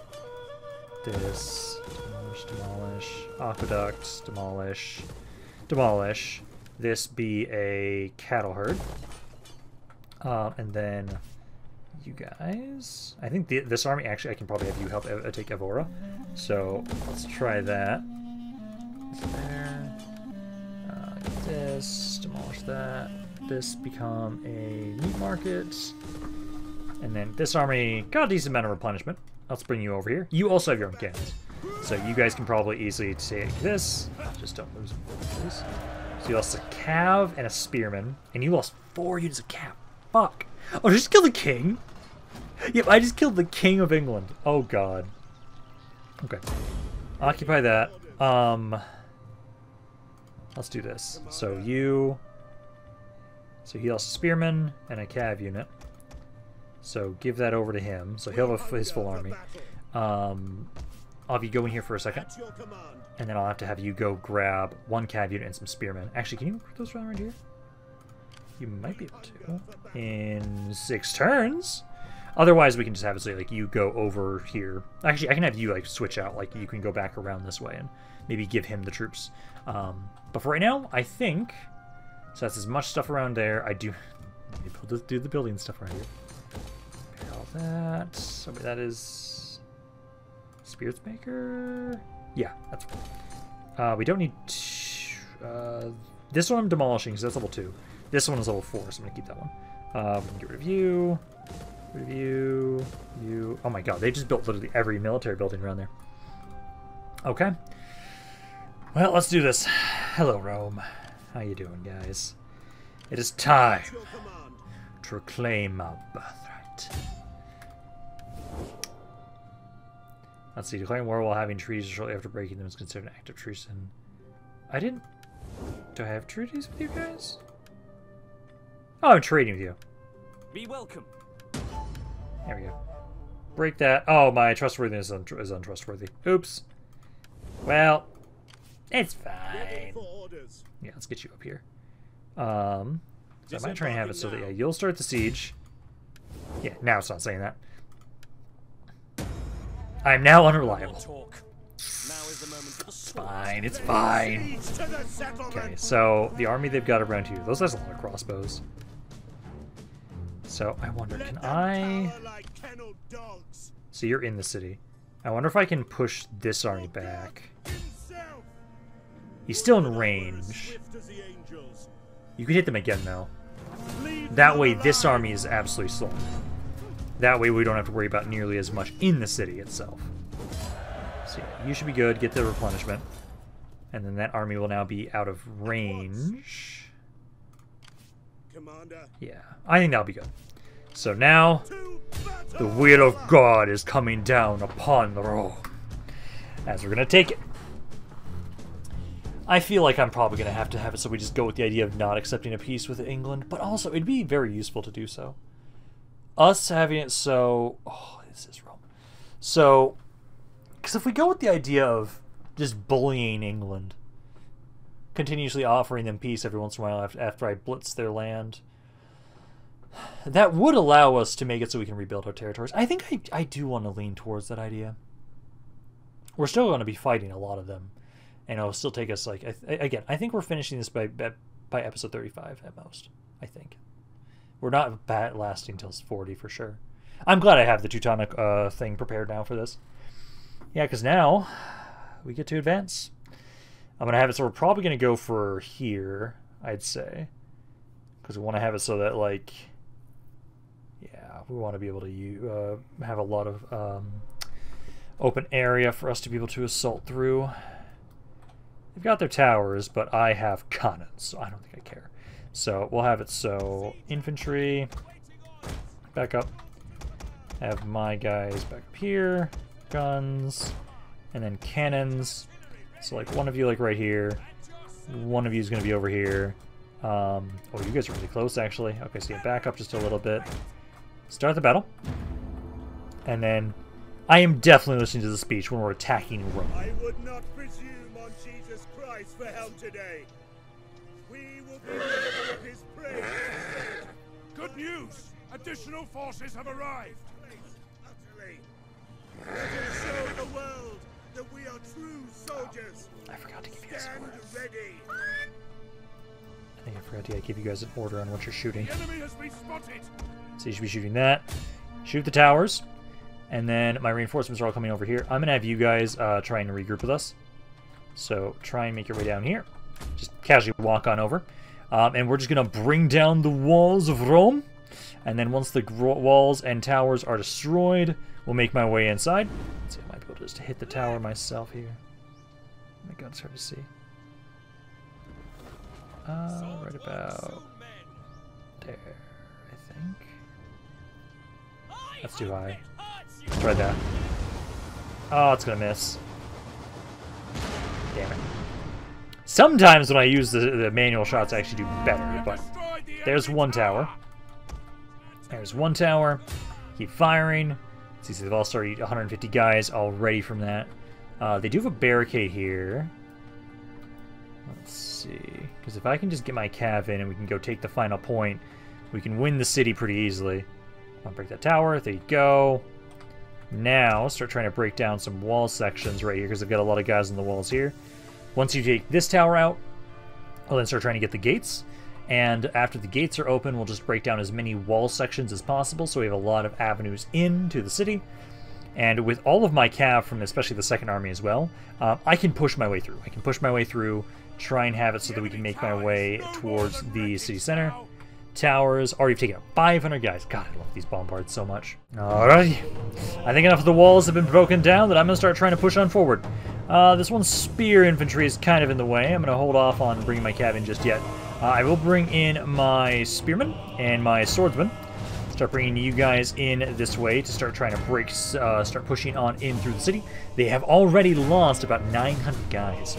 This. Demolish, demolish. Aqueduct. Demolish. Demolish. This be a cattle herd. Uh, and then you guys. I think the, this army, actually, I can probably have you help uh, take Evora. So let's try that. There. Uh, this, demolish that. This become a meat market. And then this army got a decent amount of replenishment. Let's bring you over here. You also have your own cannons. So you guys can probably easily take this. Just don't lose them. So you lost a cav and a spearman. And you lost four units of cav. Fuck. Oh, just kill the king? Yep, I just killed the king of England. Oh, God. Okay. Occupy that. Um... Let's do this. So you... So he lost a spearman and a cav unit. So give that over to him. So he'll have his full army. Um, I'll have you go in here for a second. And then I'll have to have you go grab one cav unit and some spearmen. Actually, can you recruit those around right here? you might be able to in six turns. Otherwise, we can just have it say like you go over here. Actually, I can have you like switch out. Like you can go back around this way and maybe give him the troops. Um, but for right now, I think so. That's as much stuff around there. I do do the building stuff around here. That. So that is spirits maker. Yeah, that's. Uh, we don't need. Uh, this one I'm demolishing because that's level two. This one is level four, so I'm gonna keep that one. Uh, we can get rid of you. Rid of you. You. Oh my god, they just built literally every military building around there. Okay. Well, let's do this. Hello, Rome. How you doing, guys? It is time to reclaim our birthright. Let's see. Declaring war while having treaties shortly after breaking them is considered an act of treason. I didn't... Do I have treaties with you guys? Oh, I'm trading with you. Be welcome. There we go. Break that. Oh, my trustworthiness is, un is untrustworthy. Oops. Well, it's fine. Yeah, let's get you up here. Um, so I might try and have it so that yeah, you'll start the siege. Yeah, now it's not saying that. I'm now unreliable. Fine, it's fine. Okay, so the army they've got around here, those has a lot of crossbows. So I wonder, can I... So you're in the city. I wonder if I can push this army back. He's still in range. You can hit them again, though. That way, this army is absolutely slow. That way, we don't have to worry about nearly as much in the city itself. So yeah, you should be good. Get the replenishment. And then that army will now be out of range. Yeah, I think that'll be good. So now, the wheel of God is coming down upon the Rome. As we're going to take it. I feel like I'm probably going to have to have it so we just go with the idea of not accepting a peace with England, but also it'd be very useful to do so. Us having it so... Oh, this is Rome. So, because if we go with the idea of just bullying England, continuously offering them peace every once in a while after, I blitz their land, that would allow us to make it so we can rebuild our territories. I think I, I do want to lean towards that idea. We're still going to be fighting a lot of them and it'll still take us like I again. I think we're finishing this by by episode thirty five at most. I think we're not lasting till forty for sure. I'm glad I have the Teutonic uh, thing prepared now for this. Yeah, because now we get to advance. I'm gonna have it so we're probably gonna go for here. I'd say because we want to have it so that like yeah we want to be able to uh, have a lot of um, open area for us to be able to assault through. They've got their towers, but I have cannons, so I don't think I care. So we'll have it so infantry, back up. Have my guys back up here, guns, and then cannons. So like one of you like right here, one of you is going to be over here. Um, oh, you guys are really close actually. Okay, so you back up just a little bit. Start the battle. And then I am definitely listening to the speech when we're attacking Rome. I would not presume on Jesus Christ for help today. His praise. Good news! Additional forces have arrived. Utterly. Let us show the world that we are true soldiers. I forgot to give you guys Stand an order. ready. I think I forgot to give you guys an order on what you're shooting. The enemy has been spotted. So you should be shooting that. Shoot the towers. And then my reinforcements are all coming over here. I'm going to have you guys uh, try and regroup with us. So try and make your way down here. Just casually walk on over. Um, and we're just going to bring down the walls of Rome. And then once the walls and towers are destroyed, we'll make my way inside. Let's see, I might be able to just hit the tower myself here. Oh my god, it's hard to see. Uh, right about there, I think. That's too high. Let's try that. Oh, it's gonna miss. Damn it. Sometimes when I use the, the manual shots, I actually do better, but there's one tower. There's one tower. Keep firing. See, so they've all started 150 guys already from that. Uh, they do have a barricade here. Let's see. Because if I can just get my cav in and we can go take the final point, we can win the city pretty easily. I'll break that tower. There you go. Now, start trying to break down some wall sections right here because I've got a lot of guys on the walls here. Once you take this tower out, we'll then start trying to get the gates. And after the gates are open, we'll just break down as many wall sections as possible so we have a lot of avenues into the city. And with all of my cav from especially the second army as well, um, I can push my way through. I can push my way through, try and have it so that we can make my way towards the city center. Towers, already taken out 500 guys. God, I love these bombards so much. Alrighty. I think enough of the walls have been broken down that I'm going to start trying to push on forward. Uh, this one's spear infantry is kind of in the way. I'm going to hold off on bringing my cav in just yet. Uh, I will bring in my spearmen and my swordsmen. Start bringing you guys in this way to start trying to break, uh, start pushing on in through the city. They have already lost about 900 guys.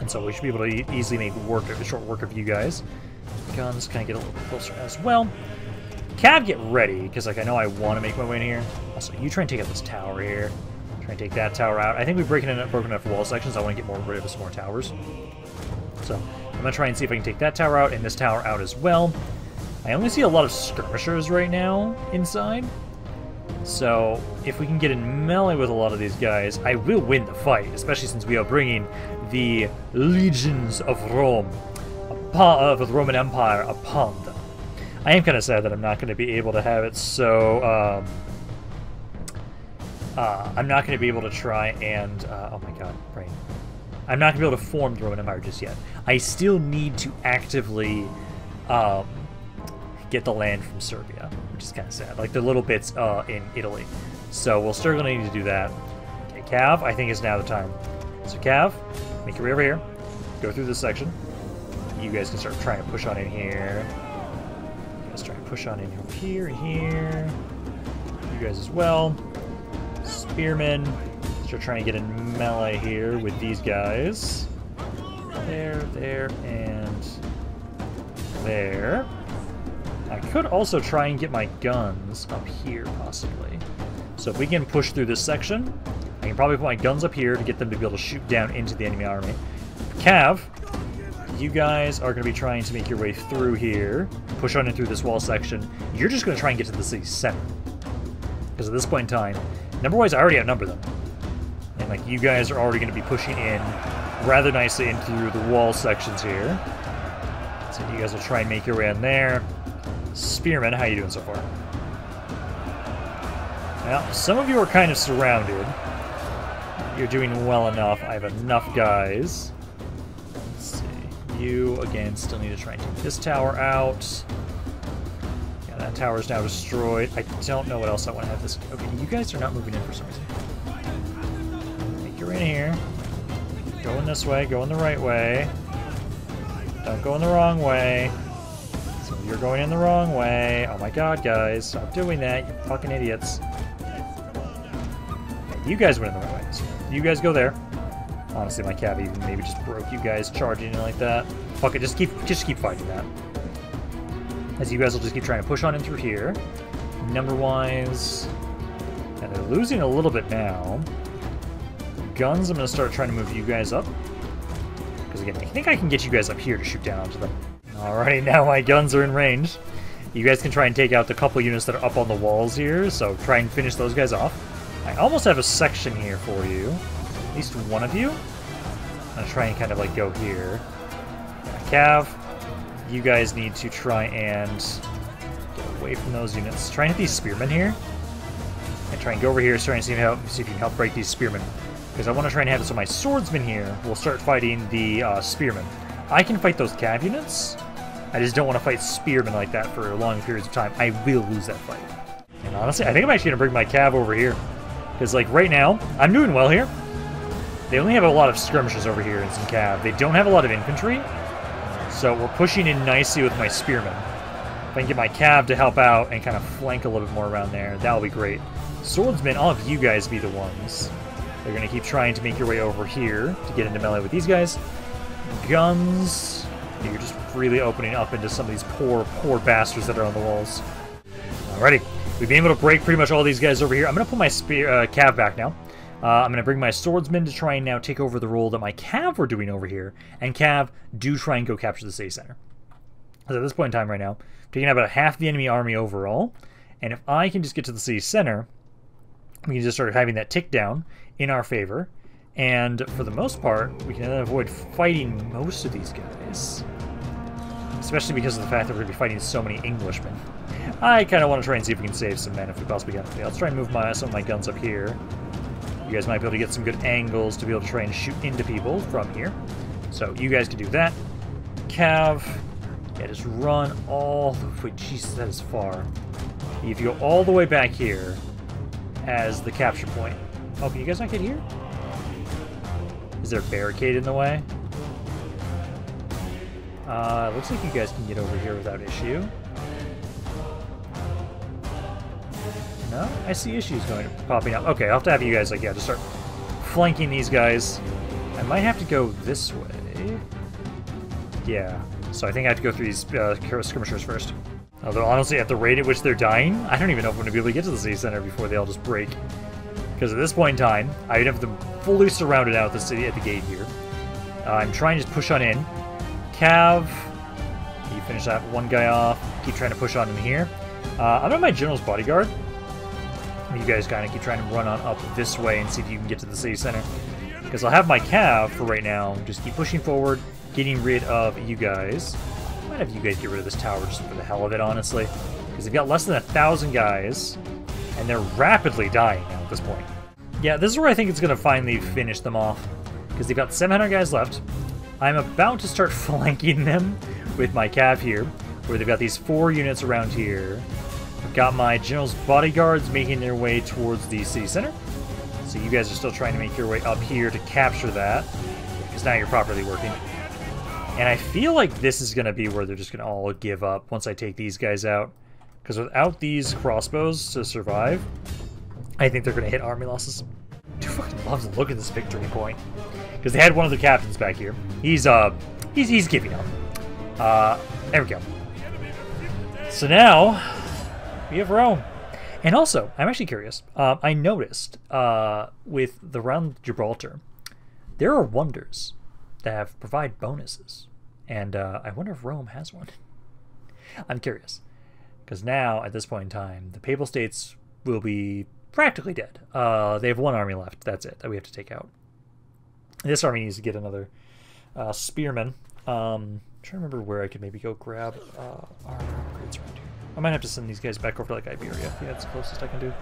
And so we should be able to easily make work of short work of you guys. Guns kind of get a little closer as well. Cav, get ready, because like I know I want to make my way in here. Also, you try and take out this tower here. Try and take that tower out. I think we've broken enough, broken enough wall sections. I want to get more rid of some more towers. So I'm going to try and see if I can take that tower out and this tower out as well. I only see a lot of skirmishers right now inside. So if we can get in melee with a lot of these guys, I will win the fight, especially since we are bringing the legions of Rome, of the Roman Empire upon them. I am kind of sad that I'm not going to be able to have it so... Um, uh, I'm not going to be able to try and... Uh, oh my god, brain. I'm not going to be able to form the Roman Empire just yet. I still need to actively um, get the land from Serbia, which is kind of sad. Like the little bits uh, in Italy. So we'll still going to need to do that. Okay, Cav, I think is now the time. So Cav, make your way over here. Go through this section. You guys can start trying to push on in here. Guys try and push on in here here. You guys as well. Spearmen. Start trying to get in melee here with these guys. There, there, and there. I could also try and get my guns up here, possibly. So if we can push through this section, I can probably put my guns up here to get them to be able to shoot down into the enemy army. Cav, you guys are going to be trying to make your way through here, push on in through this wall section. You're just going to try and get to the city center. Because at this point in time, number-wise, I already outnumber them. And, like, you guys are already going to be pushing in rather nicely into the wall sections here. So you guys will try and make your way in there. Spearman, how are you doing so far? Well, some of you are kind of surrounded. You're doing well enough. I have enough guys. You, again, still need to try and take this tower out. Yeah, that is now destroyed. I don't know what else I want to have this... Okay, you guys are not moving in for some reason. Make your way in here. Going this way, going the right way. Don't go in the wrong way. So you're going in the wrong way. Oh my god, guys. Stop doing that. You fucking idiots. You guys went in the right way. So you guys go there. Honestly, my cav even maybe just broke you guys charging in like that. Fuck it, just keep just keep fighting that. As you guys will just keep trying to push on in through here. Number-wise... And they're losing a little bit now. Guns, I'm going to start trying to move you guys up. Because again, I think I can get you guys up here to shoot down onto them. Alrighty, now my guns are in range. You guys can try and take out the couple units that are up on the walls here, so try and finish those guys off. I almost have a section here for you. At least one of you. I'm gonna try and kind of like go here. Cav, you guys need to try and get away from those units. Try and hit these spearmen here. And try and go over here, try and see, how, see if you can help break these spearmen. Because I want to try and have it so my swordsmen here will start fighting the uh, spearmen. I can fight those cav units. I just don't want to fight spearmen like that for long periods of time. I will lose that fight. And honestly, I think I'm actually going to bring my cav over here. Because, like, right now, I'm doing well here. They only have a lot of skirmishes over here and some cav. They don't have a lot of infantry. So we're pushing in nicely with my spearmen. If I can get my cav to help out and kind of flank a little bit more around there, that'll be great. Swordsmen, I'll have you guys be the ones. They're going to keep trying to make your way over here to get into melee with these guys. Guns, you're just really opening up into some of these poor, poor bastards that are on the walls. Alrighty. We've been able to break pretty much all these guys over here. I'm going to put my spear, uh, cav back now. Uh, I'm going to bring my swordsmen to try and now take over the role that my Cav were doing over here. And Cav, do try and go capture the city center. So at this point in time right now, taking out about half the enemy army overall. And if I can just get to the city center, we can just start having that tick down in our favor. And for the most part, we can avoid fighting most of these guys. Especially because of the fact that we're going to be fighting so many Englishmen. I kind of want to try and see if we can save some men if we possibly can. Let's try and move my, some of my guns up here. You guys might be able to get some good angles to be able to try and shoot into people from here. So you guys can do that. Cav, yeah, just run all the way. Jesus, that is far. If you go all the way back here as the capture point. Oh, can you guys not get here? Is there a barricade in the way? Uh, looks like you guys can get over here without issue. No? I see issues going popping up. Okay, I'll have to have you guys, like, yeah, just start flanking these guys. I might have to go this way. Yeah. So I think I have to go through these uh, skirmishers first. Although, honestly, at the rate at which they're dying, I don't even know if I'm going to be able to get to the city center before they all just break. Because at this point in time, I'd have them fully surrounded out the city at the gate here. Uh, I'm trying to push on in. Cav, you finish that one guy off. Keep trying to push on in here. Uh, I'm on my general's bodyguard. You guys of keep trying to run on up this way and see if you can get to the city center. Because I'll have my Cav for right now. Just keep pushing forward, getting rid of you guys. Might have you guys get rid of this tower just for the hell of it, honestly. Because they've got less than a thousand guys, and they're rapidly dying now at this point. Yeah, this is where I think it's to finally finish them off. Because they've got 700 guys left. I'm about to start flanking them with my Cav here, where they've got these four units around here. Got my general's bodyguards making their way towards the city center. So you guys are still trying to make your way up here to capture that, because now you're properly working. And I feel like this is going to be where they're just going to all give up once I take these guys out. Because without these crossbows to survive, I think they're going to hit army losses. Dude fucking loves the look at this victory point. Because they had one of the captains back here. He's, uh, he's, he's giving up. Uh, there we go. So now, we have Rome. And also, I'm actually curious. Uh, I noticed uh, with the round Gibraltar, there are wonders that have provide bonuses, and uh, I wonder if Rome has one. I'm curious because now at this point in time, the Papal States will be practically dead. Uh, they have one army left. That's it that we have to take out. This army needs to get another uh, spearman. Um, I'm trying to remember where I could maybe go grab uh, armor upgrades around here. I might have to send these guys back over to like Iberia. Yeah, that's the closest I can do.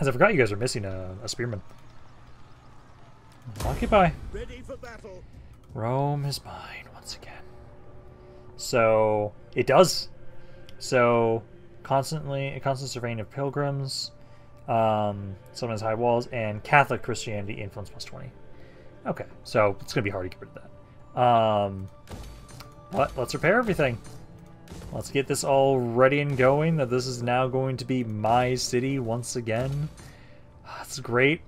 As I forgot you guys are missing a, a spearman. Occupy. Ready for battle. Rome is mine once again. So it does. So constantly a constant surveying of pilgrims, um, sometimes high walls, and Catholic Christianity influence plus twenty. Okay, so it's gonna be hard to get rid of that. Um, but let's repair everything. Let's get this all ready and going, that this is now going to be my city once again. That's great.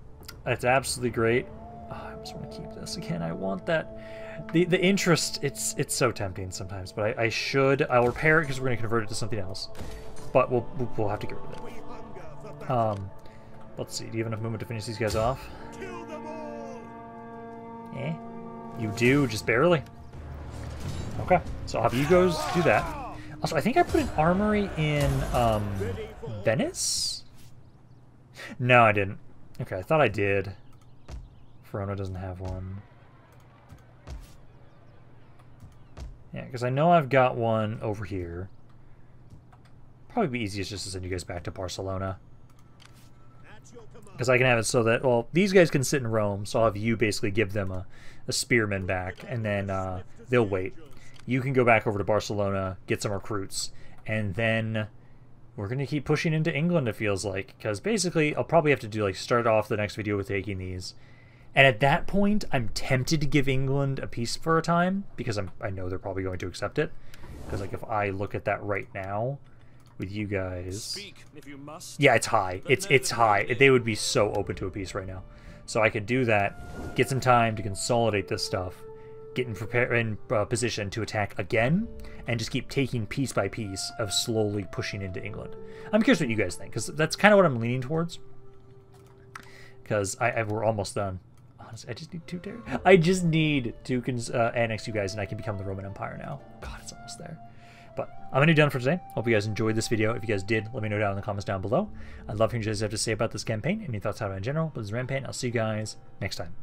That's absolutely great. Oh, I just want to keep this again. I want that. The the interest, it's it's so tempting sometimes, but I, I should. I'll repair it because we're going to convert it to something else. But we'll, we'll have to get rid of it. Um, let's see. Do you have enough movement to finish these guys off? Eh? You do, just barely. Okay, so I'll have you guys do that. Also, I think I put an armory in um, Venice? No, I didn't. Okay, I thought I did. Verona doesn't have one. Yeah, because I know I've got one over here. Probably be easiest just to send you guys back to Barcelona. Because I can have it so that, well, these guys can sit in Rome, so I'll have you basically give them a, a spearman back, and then uh, they'll wait. You can go back over to Barcelona, get some recruits, and then we're going to keep pushing into England, it feels like. Because basically, I'll probably have to do, like, start off the next video with taking these. And at that point, I'm tempted to give England a peace for a time, because I'm, I know they're probably going to accept it. Because, like, if I look at that right now with you guys... You must. Yeah, it's high. It's it's high. They would be so open to a peace right now. So I could do that, get some time to consolidate this stuff, get in prepare in uh, position to attack again, and just keep taking piece by piece of slowly pushing into England. I'm curious what you guys think, because that's kind of what I'm leaning towards. because I, I we're almost done. Honestly, I just need two. I just need to uh, annex you guys, and I can become the Roman Empire now. God, it's almost there. But I'm gonna be done for today. Hope you guys enjoyed this video. If you guys did, let me know down in the comments down below. I'd love hearing what you guys have to say about this campaign. Any thoughts about it in general? But this is Rampaned. I'll see you guys next time.